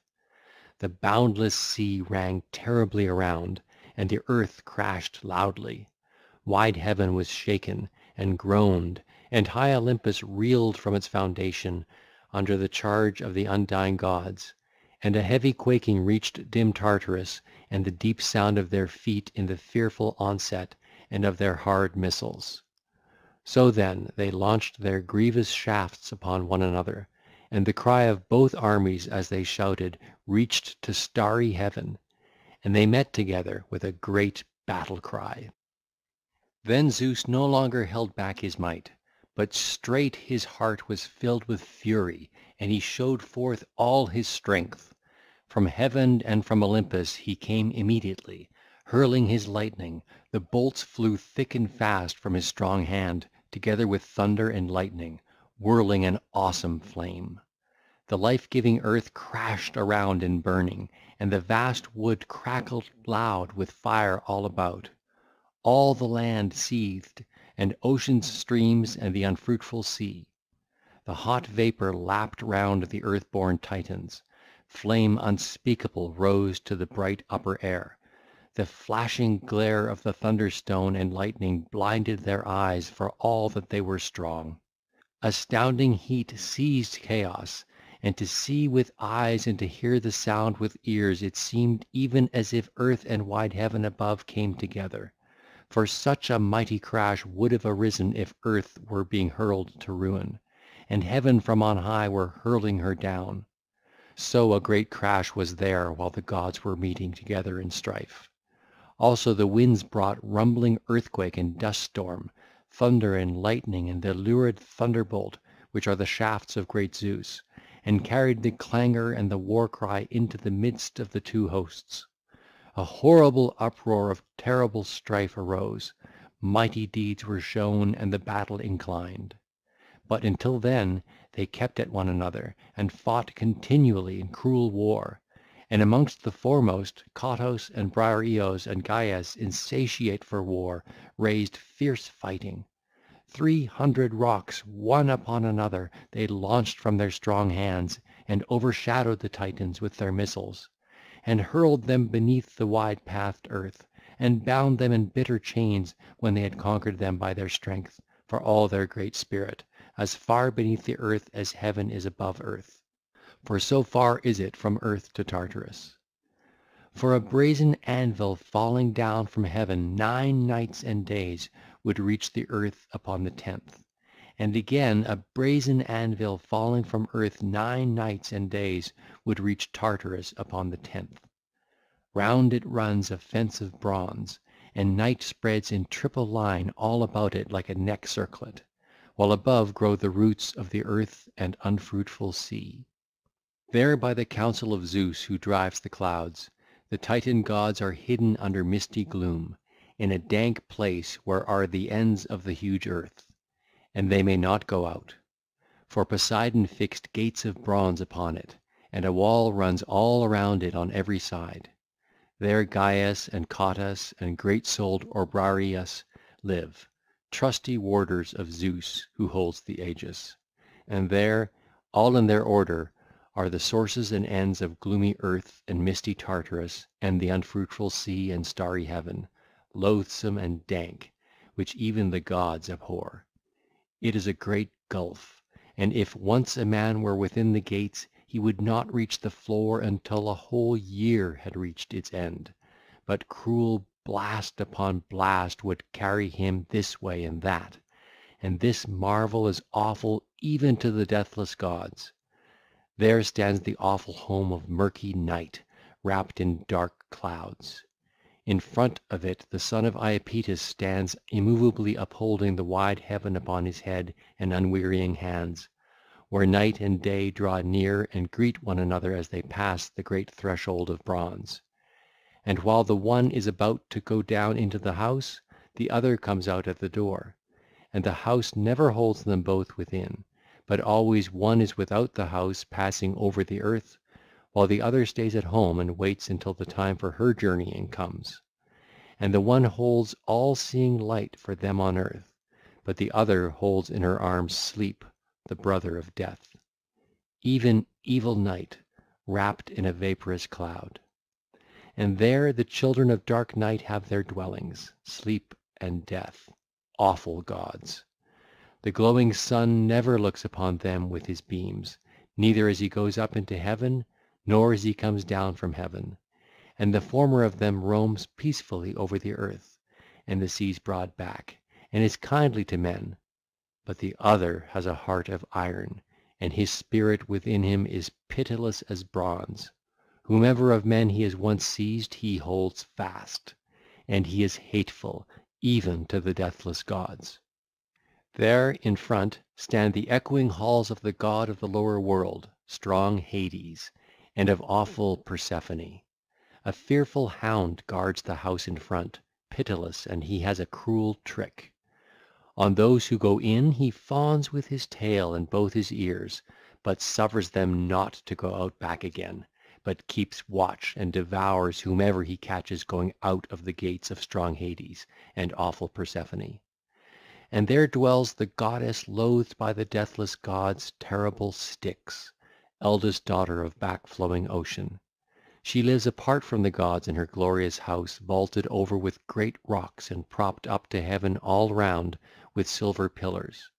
The boundless sea rang terribly around, and the earth crashed loudly. Wide heaven was shaken and groaned, and high Olympus reeled from its foundation under the charge of the undying gods, and a heavy quaking reached dim Tartarus and the deep sound of their feet in the fearful onset and of their hard missiles. So then they launched their grievous shafts upon one another, and the cry of both armies as they shouted reached to starry heaven, and they met together with a great battle cry. Then Zeus no longer held back his might, but straight his heart was filled with fury and he showed forth all his strength. From heaven and from Olympus he came immediately, hurling his lightning; the bolts flew thick and fast from his strong hand, together with thunder and lightning, whirling an awesome flame. The life giving earth crashed around in burning, and the vast wood crackled loud with fire all about. All the land seethed, and ocean's streams and the unfruitful sea. The hot vapour lapped round the earth born Titans; flame unspeakable rose to the bright upper air. The flashing glare of the thunderstone and lightning blinded their eyes for all that they were strong. Astounding heat seized Chaos, and to see with eyes and to hear the sound with ears it seemed even as if earth and wide heaven above came together; for such a mighty crash would have arisen if earth were being hurled to ruin, and heaven from on high were hurling her down: so a great crash was there while the gods were meeting together in strife. Also the winds brought rumbling earthquake and dust storm, thunder and lightning and the lurid thunderbolt which are the shafts of great Zeus, and carried the clangour and the war cry into the midst of the two hosts. A horrible uproar of terrible strife arose, mighty deeds were shown and the battle inclined. But until then they kept at one another and fought continually in cruel war. And amongst the foremost Cottus and Briareos and Gyes insatiate for war raised fierce fighting. Three hundred rocks one upon another they launched from their strong hands and overshadowed the Titans with their missiles, and hurled them beneath the wide pathed earth, and bound them in bitter chains when they had conquered them by their strength for all their great spirit, as far beneath the earth as heaven is above earth. For so far is it from earth to Tartarus. For a brazen anvil falling down from heaven nine nights and days would reach the earth upon the tenth, and again a brazen anvil falling from earth nine nights and days would reach Tartarus upon the tenth. Round it runs a fence of bronze, and night spreads in triple line all about it like a neck circlet, while above grow the roots of the earth and unfruitful sea. There by the counsel of Zeus who drives the clouds, the Titan gods are hidden under misty gloom, in a dank place where are the ends of the huge earth, and they may not go out. For Poseidon fixed gates of bronze upon it, and a wall runs all around it on every side. There Gyes and Cottus and great souled Obriareus live, trusty warders of Zeus who holds the aegis. And there, all in their order, are the sources and ends of gloomy earth and misty Tartarus and the unfruitful sea and starry heaven, loathsome and dank, which even the gods abhor. It is a great gulf, and if once a man were within the gates he would not reach the floor until a whole year had reached its end, but cruel blast upon blast would carry him this way and that, and this marvel is awful even to the deathless gods. There stands the awful home of murky Night wrapped in dark clouds. In front of it the son of Iapetus stands immovably upholding the wide heaven upon his head and unwearying hands, where night and day draw near and greet one another as they pass the great threshold of bronze. And while the one is about to go down into the house, the other comes out at the door, and the house never holds them both within, but always one is without the house passing over the earth, while the other stays at home and waits until the time for her journeying comes. And the one holds all-seeing light for them on earth, but the other holds in her arms Sleep, the brother of Death, even evil Night wrapped in a vaporous cloud. And there the children of dark Night have their dwellings, Sleep and Death, awful gods. The glowing sun never looks upon them with his beams, neither as he goes up into heaven nor as he comes down from heaven. And the former of them roams peacefully over the earth and the sea's broad back, and is kindly to men, but the other has a heart of iron, and his spirit within him is pitiless as bronze. Whomever of men he has once seized he holds fast, and he is hateful even to the deathless gods. There in front stand the echoing halls of the god of the lower world, strong Hades, and of awful Persephone. A fearful hound guards the house in front, pitiless, and he has a cruel trick. On those who go in he fawns with his tail and both his ears, but suffers them not to go out back again, but keeps watch and devours whomever he catches going out of the gates of strong Hades and awful Persephone. And there dwells the goddess loathed by the deathless gods, terrible Styx, eldest daughter of back-flowing Ocean. She lives apart from the gods in her glorious house vaulted over with great rocks and propped up to heaven all round with silver pillars.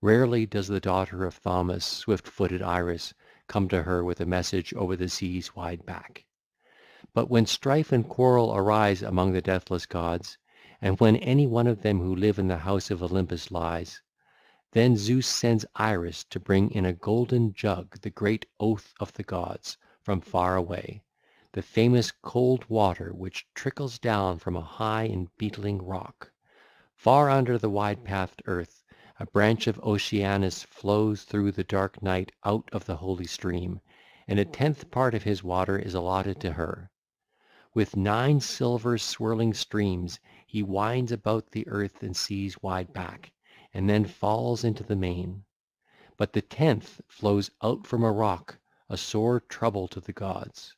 Rarely does the daughter of Thaumas, swift-footed Iris, come to her with a message over the sea's wide back. But when strife and quarrel arise among the deathless gods, and when any one of them who live in the house of Olympus lies, then Zeus sends Iris to bring in a golden jug the great oath of the gods from far away, the famous cold water which trickles down from a high and beetling rock. Far under the wide pathed earth a branch of Oceanus flows through the dark night out of the holy stream, and a tenth part of his water is allotted to her. With nine silver swirling streams he winds about the earth and sea's wide back, and then falls into the main. But the tenth flows out from a rock, a sore trouble to the gods.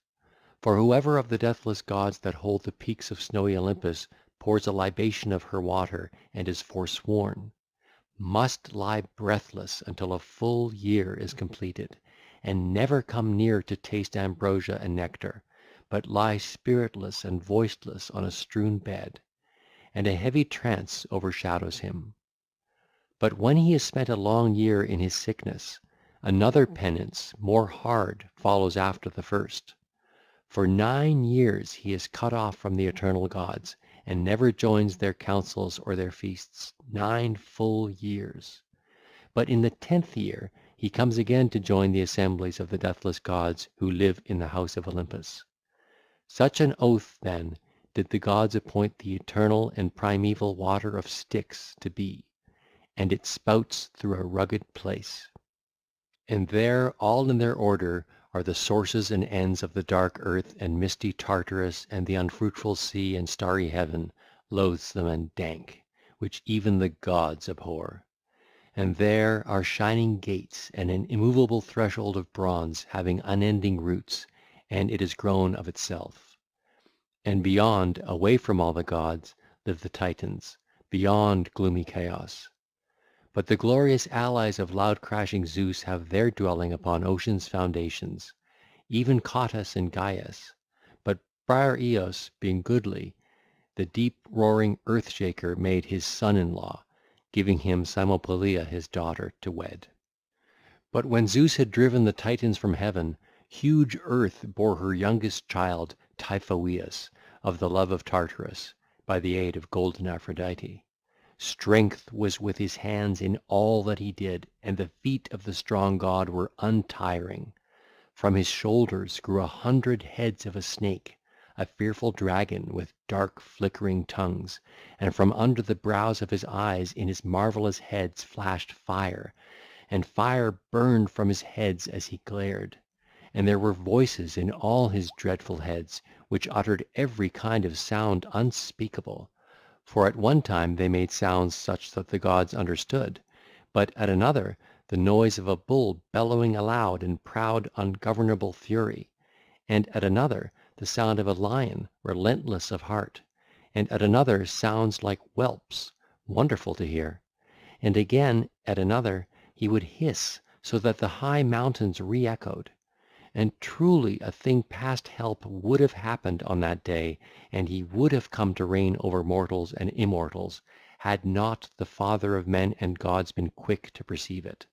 For whoever of the deathless gods that hold the peaks of snowy Olympus pours a libation of her water and is forsworn, must lie breathless until a full year is completed, and never come near to taste ambrosia and nectar, but lie spiritless and voiceless on a strewn bed; and a heavy trance overshadows him. But when he has spent a long year in his sickness, another mm. penance more hard follows after the first. For nine years he is cut off from the eternal gods, and never joins their councils or their feasts, nine full years. But in the tenth year he comes again to join the assemblies of the deathless gods who live in the house of Olympus. Such an oath, then, did the gods appoint the eternal and primeval water of Styx to be, and it spouts through a rugged place. And there, all in their order, are the sources and ends of the dark earth and misty Tartarus and the unfruitful sea and starry heaven, loathsome and dank, which even the gods abhor. And there are shining gates and an immovable threshold of bronze having unending roots, and it is grown of itself. And beyond, away from all the gods, live the Titans, beyond gloomy chaos. But the glorious allies of loud crashing Zeus have their dwelling upon ocean's foundations, even Cottus and Gyes. But Briareos being goodly, the deep roaring Earth shaker made his son in law, giving him Cymopolea his daughter to wed. But when Zeus had driven the Titans from heaven, huge Earth bore her youngest child Typhoeus of the love of Tartarus, by the aid of golden Aphrodite. Strength was with his hands in all that he did, and the feet of the strong god were untiring. From his shoulders grew a hundred heads of a snake, a fearful dragon with dark flickering tongues, and from under the brows of his eyes in his marvellous heads flashed fire, and fire burned from his heads as he glared. And there were voices in all his dreadful heads, which uttered every kind of sound unspeakable. For at one time they made sounds such that the gods understood, but at another the noise of a bull bellowing aloud in proud ungovernable fury, and at another the sound of a lion relentless of heart, and at another sounds like whelps, wonderful to hear, and again at another he would hiss so that the high mountains re-echoed. And truly a thing past help would have happened on that day, and he would have come to reign over mortals and immortals, had not the father of men and gods been quick to perceive it.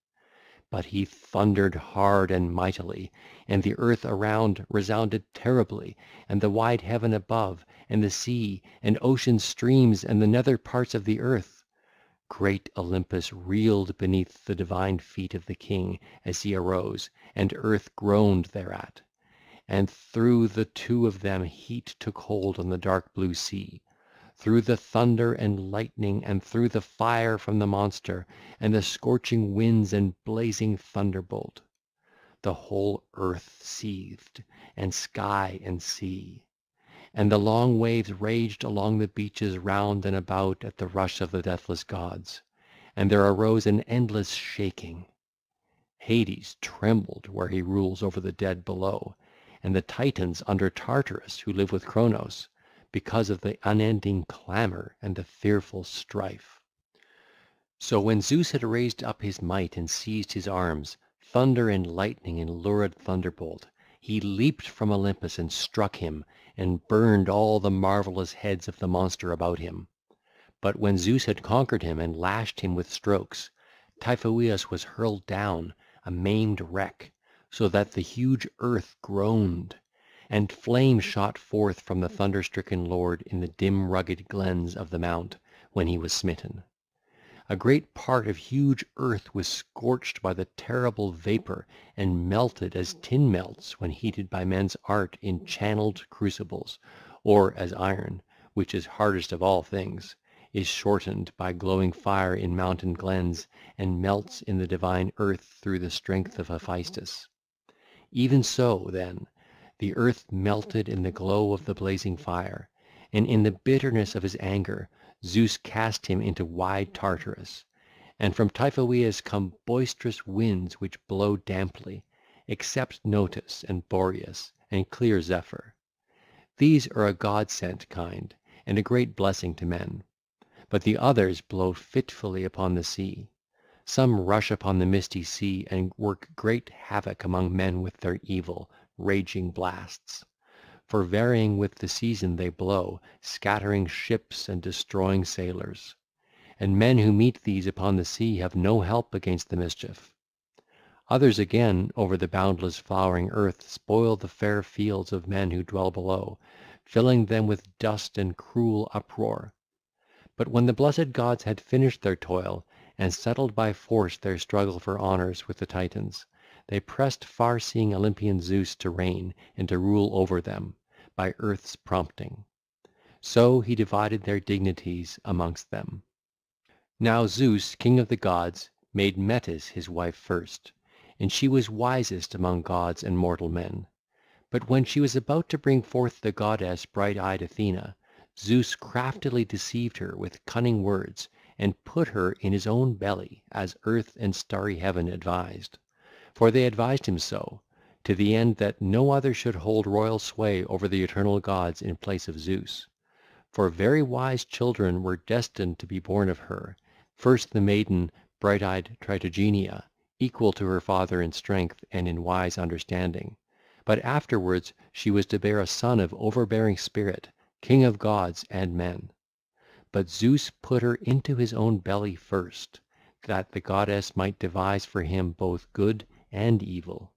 But he thundered hard and mightily, and the earth around resounded terribly, and the wide heaven above, and the sea, and ocean streams and the nether parts of the earth. Great Olympus reeled beneath the divine feet of the king as he arose, and earth groaned thereat. And through the two of them heat took hold on the dark blue sea, through the thunder and lightning and through the fire from the monster and the scorching winds and blazing thunderbolt. The whole earth seethed, and sky and sea and the long waves raged along the beaches round and about at the rush of the deathless gods, and there arose an endless shaking. Hades trembled where he rules over the dead below, and the Titans under Tartarus who live with Cronos, because of the unending clamour and the fearful strife. So when Zeus had raised up his might and seized his arms, thunder and lightning and lurid thunderbolt, he leaped from Olympus and struck him and burned all the marvellous heads of the monster about him. But when Zeus had conquered him and lashed him with strokes, Typhoeus was hurled down, a maimed wreck, so that the huge earth groaned, and flame shot forth from the thunder stricken lord in the dim rugged glens of the mount when he was smitten. A great part of huge earth was scorched by the terrible vapour and melted as tin melts when heated by men's art in channelled crucibles, or as iron, which is hardest of all things, is shortened by glowing fire in mountain glens and melts in the divine earth through the strength of Hephaestus. Even so, then, the earth melted in the glow of the blazing fire, and in the bitterness of his anger Zeus cast him into wide Tartarus. And from Typhoeus come boisterous winds which blow damply, except Notus and Boreas and clear Zephyr. These are a god sent kind and a great blessing to men. But the others blow fitfully upon the sea. Some rush upon the misty sea and work great havoc among men with their evil, raging blasts for varying with the season they blow, scattering ships and destroying sailors. And men who meet these upon the sea have no help against the mischief. Others again over the boundless flowering earth spoil the fair fields of men who dwell below, filling them with dust and cruel uproar. But when the blessed gods had finished their toil and settled by force their struggle for honours with the Titans, they pressed far-seeing Olympian Zeus to reign and to rule over them, by Earth's prompting. So he divided their dignities amongst them. Now Zeus, king of the gods, made Metis his wife first, and she was wisest among gods and mortal men. But when she was about to bring forth the goddess bright-eyed Athena, Zeus craftily deceived her with cunning words and put her in his own belly as earth and starry heaven advised. For they advised him so, to the end that no other should hold royal sway over the eternal gods in place of Zeus. For very wise children were destined to be born of her, first the maiden bright-eyed Tritogeneia, equal to her father in strength and in wise understanding, but afterwards she was to bear a son of overbearing spirit, king of gods and men. But Zeus put her into his own belly first, that the goddess might devise for him both good and evil.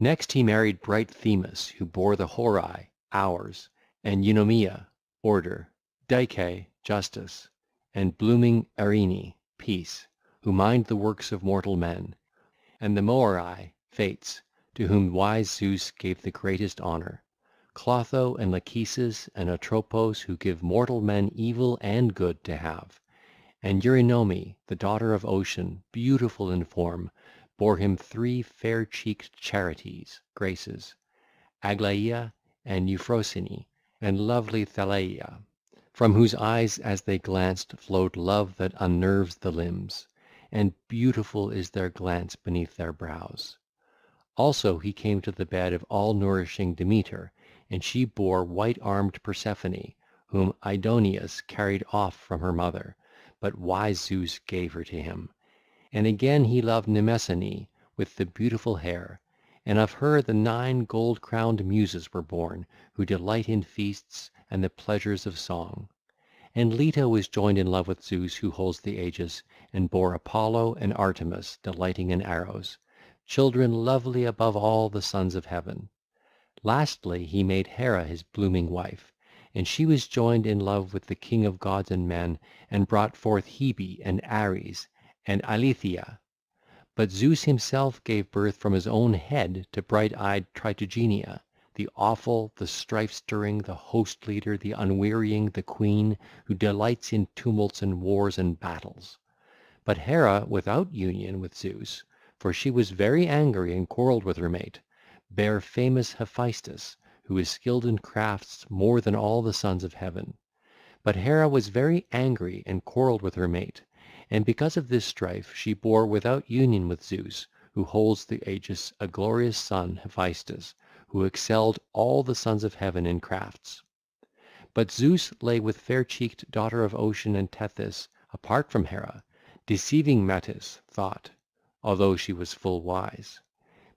Next he married bright Themis, who bore the Horai (Hours), and Eunomia (Order), Dike (Justice), and blooming Eirene (Peace), who mind the works of mortal men, and the Moirai (Fates), to whom wise Zeus gave the greatest honour, Clotho and Lachesis and Atropos who give mortal men evil and good to have, and Eurynome, the daughter of Ocean, beautiful in form, bore him three fair-cheeked Charites (Graces), Aglaea and Euphrosyne and lovely Thaleia, from whose eyes as they glanced flowed love that unnerves the limbs, and beautiful is their glance beneath their brows. Also he came to the bed of all-nourishing Demeter, and she bore white-armed Persephone, whom Aidoneus carried off from her mother, but wise Zeus gave her to him. And again he loved Mnemosyne with the beautiful hair, and of her the nine gold-crowned Muses were born who delight in feasts and the pleasures of song. And Leto was joined in love with Zeus who holds the aegis, and bore Apollo and Artemis delighting in arrows, children lovely above all the sons of heaven. Lastly he made Hera his blooming wife, and she was joined in love with the king of gods and men and brought forth Hebe and Ares and Eileithyia. But Zeus himself gave birth from his own head to bright-eyed Tritogeneia, the awful, the strife-stirring, the host-leader, the unwearying, the queen, who delights in tumults and wars and battles. But Hera without union with Zeus, for she was very angry and quarrelled with her mate, bare famous Hephaestus, who is skilled in crafts more than all the sons of heaven. But Hera was very angry and quarrelled with her mate, and because of this strife she bore without union with Zeus, who holds the aegis, a glorious son Hephaestus, who excelled all the sons of heaven in crafts. But Zeus lay with fair-cheeked daughter of Ocean and Tethys apart from Hera, deceiving Metis (Thought), although she was full wise.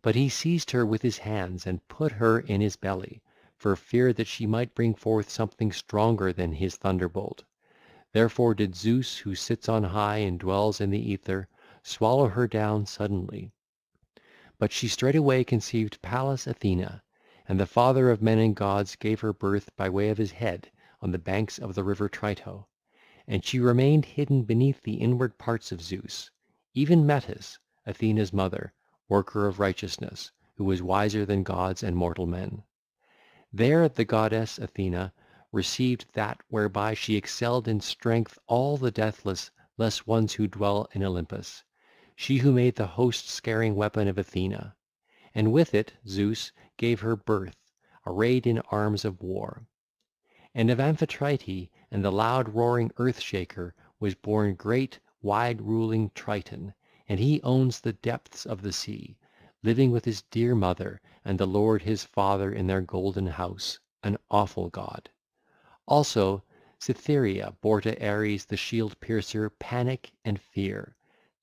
But he seized her with his hands and put her in his belly, for fear that she might bring forth something stronger than his thunderbolt. Therefore did Zeus who sits on high and dwells in the aether swallow her down suddenly. But she straightway conceived Pallas Athene, and the father of men and gods gave her birth by way of his head on the banks of the river Trito; and she remained hidden beneath the inward parts of Zeus, even Metis, Athena's mother, worker of righteousness, who was wiser than gods and mortal men. There the goddess Athene received that whereby she excelled in strength all the deathless less ones who dwell in Olympus, she who made the host scaring weapon of Athene; and with it Zeus gave her birth, arrayed in arms of war. And of Amphitrite and the loud roaring Earth shaker was born great, wide ruling Triton, and he owns the depths of the sea, living with his dear mother and the lord his father in their golden house, an awful god. Also Cytherea bare to Ares the shield piercer Panic and Fear,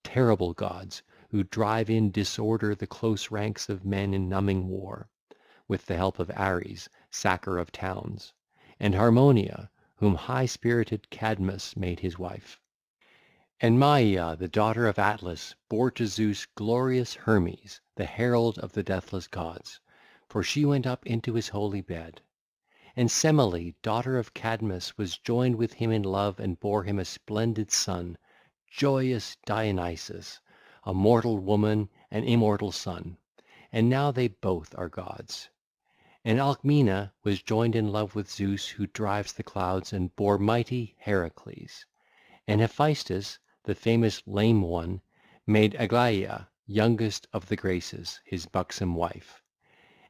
terrible gods who drive in disorder the close ranks of men in numbing war, with the help of Ares, sacker of towns, and Harmonia whom high spirited Cadmus made his wife. And Maia the daughter of Atlas bare to Zeus glorious Hermes, the herald of the deathless gods, for she went up into his holy bed. And Semele daughter of Cadmus was joined with him in love and bare him a splendid son, joyous Dionysus, a mortal woman and immortal son; and now they both are gods. And Alcmena was joined in love with Zeus who drives the clouds and bare mighty Heracles. And Hephaestus, the famous lame one, made Aglaea, youngest of the Graces, his buxom wife.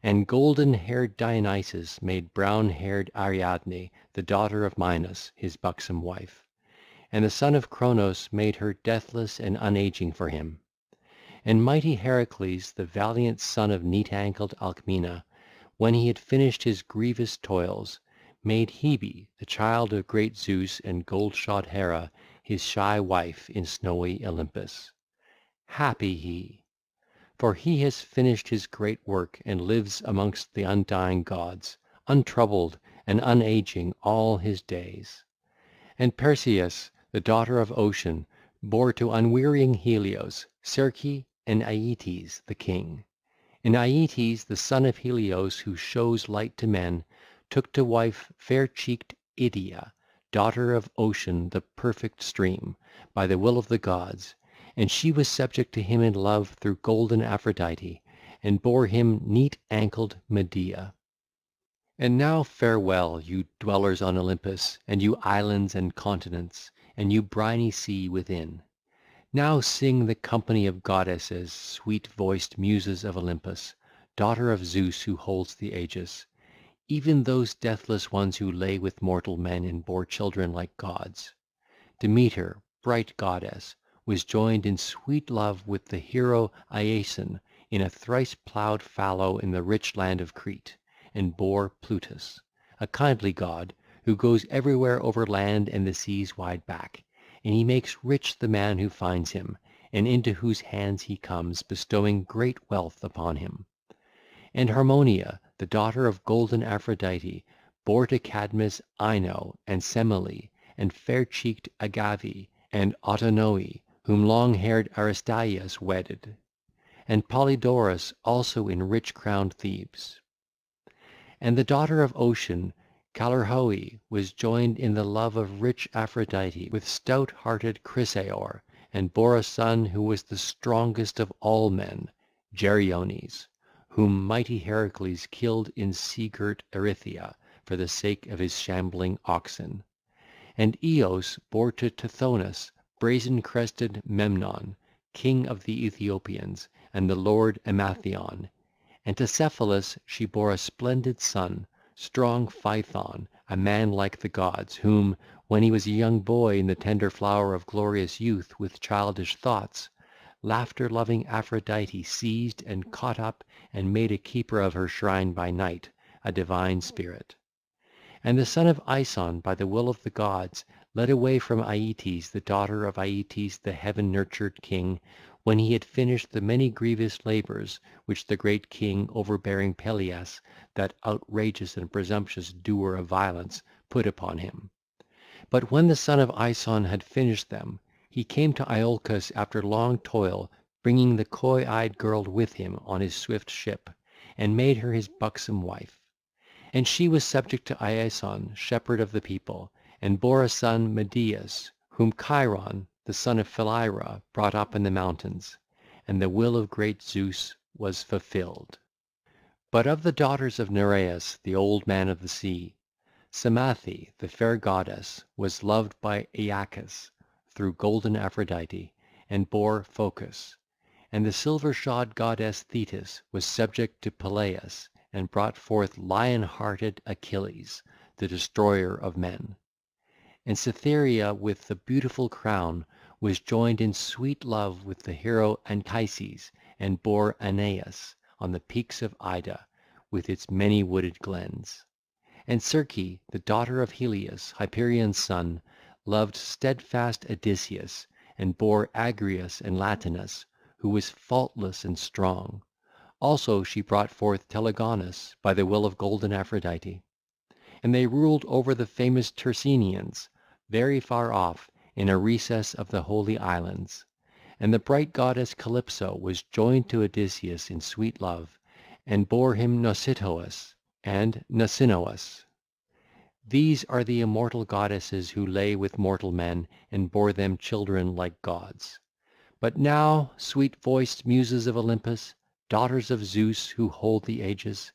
And golden haired Dionysus made brown haired Ariadne, the daughter of Minos, his buxom wife. And the son of Cronos made her deathless and unageing for him. And mighty Heracles, the valiant son of neat ankled Alcmena, when he had finished his grievous toils, made Hebe, the child of great Zeus and gold shod Hera, his shy wife in snowy Olympus. Happy he! For he has finished his great work and lives amongst the undying gods, untroubled and unageing all his days. And Perseis, the daughter of Ocean, bare to unwearying Helios, Circe and Aeetes the king. And Aeetes, the son of Helios who shows light to men, took to wife fair cheeked Idyia, daughter of Ocean the perfect stream, by the will of the gods, and she was subject to him in love through golden Aphrodite, and bare him neat ankled Medea. And now farewell, you dwellers on Olympus, and you islands and continents, and you briny sea within. Now sing the company of goddesses, sweet voiced muses of Olympus, daughter of Zeus who holds the aegis, even those deathless ones who lay with mortal men and bare children like gods. Demeter, bright goddess, was joined in sweet love with the hero Iasion in a thrice ploughed fallow in the rich land of Crete, and bare Plutus, a kindly god who goes everywhere over land and the sea's wide back, and he makes rich the man who finds him, and into whose hands he comes bestowing great wealth upon him. And Harmonia, the daughter of golden Aphrodite, bare to Cadmus Ino and Semele and fair cheeked Agave and Autonoe, whom long haired Aristaeus wedded, and Polydorus also in rich crowned Thebes. And the daughter of Ocean, Callirrhoe, was joined in the love of rich Aphrodite with stout hearted Chrysaor, and bore a son who was the strongest of all men, Geryones, whom mighty Heracles killed in sea girt Erythea for the sake of his shambling oxen. And Eos bare to Tithonus brazen crested Memnon, king of the Ethiopians and the lord Emathion, and to Cephalus she bare a splendid son, strong Phaethon, a man like the gods, whom, when he was a young boy in the tender flower of glorious youth with childish thoughts, laughter loving Aphrodite seized and caught up and made a keeper of her shrine by night, a divine spirit. And the son of Aeson by the will of the gods led away from Aeetes the daughter of Aeetes the heaven nurtured king, when he had finished the many grievous labours which the great king overbearing Pelias, that outrageous and presumptuous doer of violence, put upon him. But when the son of Aeson had finished them, he came to Iolcus after long toil bringing the coy eyed girl with him on his swift ship, and made her his buxom wife. And she was subject to Iason, shepherd of the people, and bare a son Medeus whom Chiron, the son of Philyra, brought up in the mountains. And the will of great Zeus was fulfilled. But of the daughters of Nereus, the old man of the sea, Psamathe, the fair goddess, was loved by Aeacus through golden Aphrodite, and bare Phocus. And the silver shod goddess Thetis was subject to Peleus and brought forth lion hearted Achilles, the destroyer of men. And Cytherea with the beautiful crown was joined in sweet love with the hero Anchises and bare Aeneas on the peaks of Ida with its many wooded glens. And Circe, the daughter of Helios, Hyperion's son, loved steadfast Odysseus and bare Agrius and Latinus, who was faultless and strong. Also she brought forth Telegonus by the will of golden Aphrodite. And they ruled over the famous Tyrsenians, very far off in a recess of the holy islands. And the bright goddess Calypso was joined to Odysseus in sweet love, and bare him Nausithous and Nausinous. These are the immortal goddesses who lay with mortal men and bare them children like gods. But now, sweet voiced Muses of Olympus, daughters of Zeus who hold the aegis,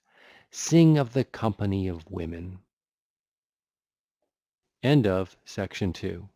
sing of the company of women. 2.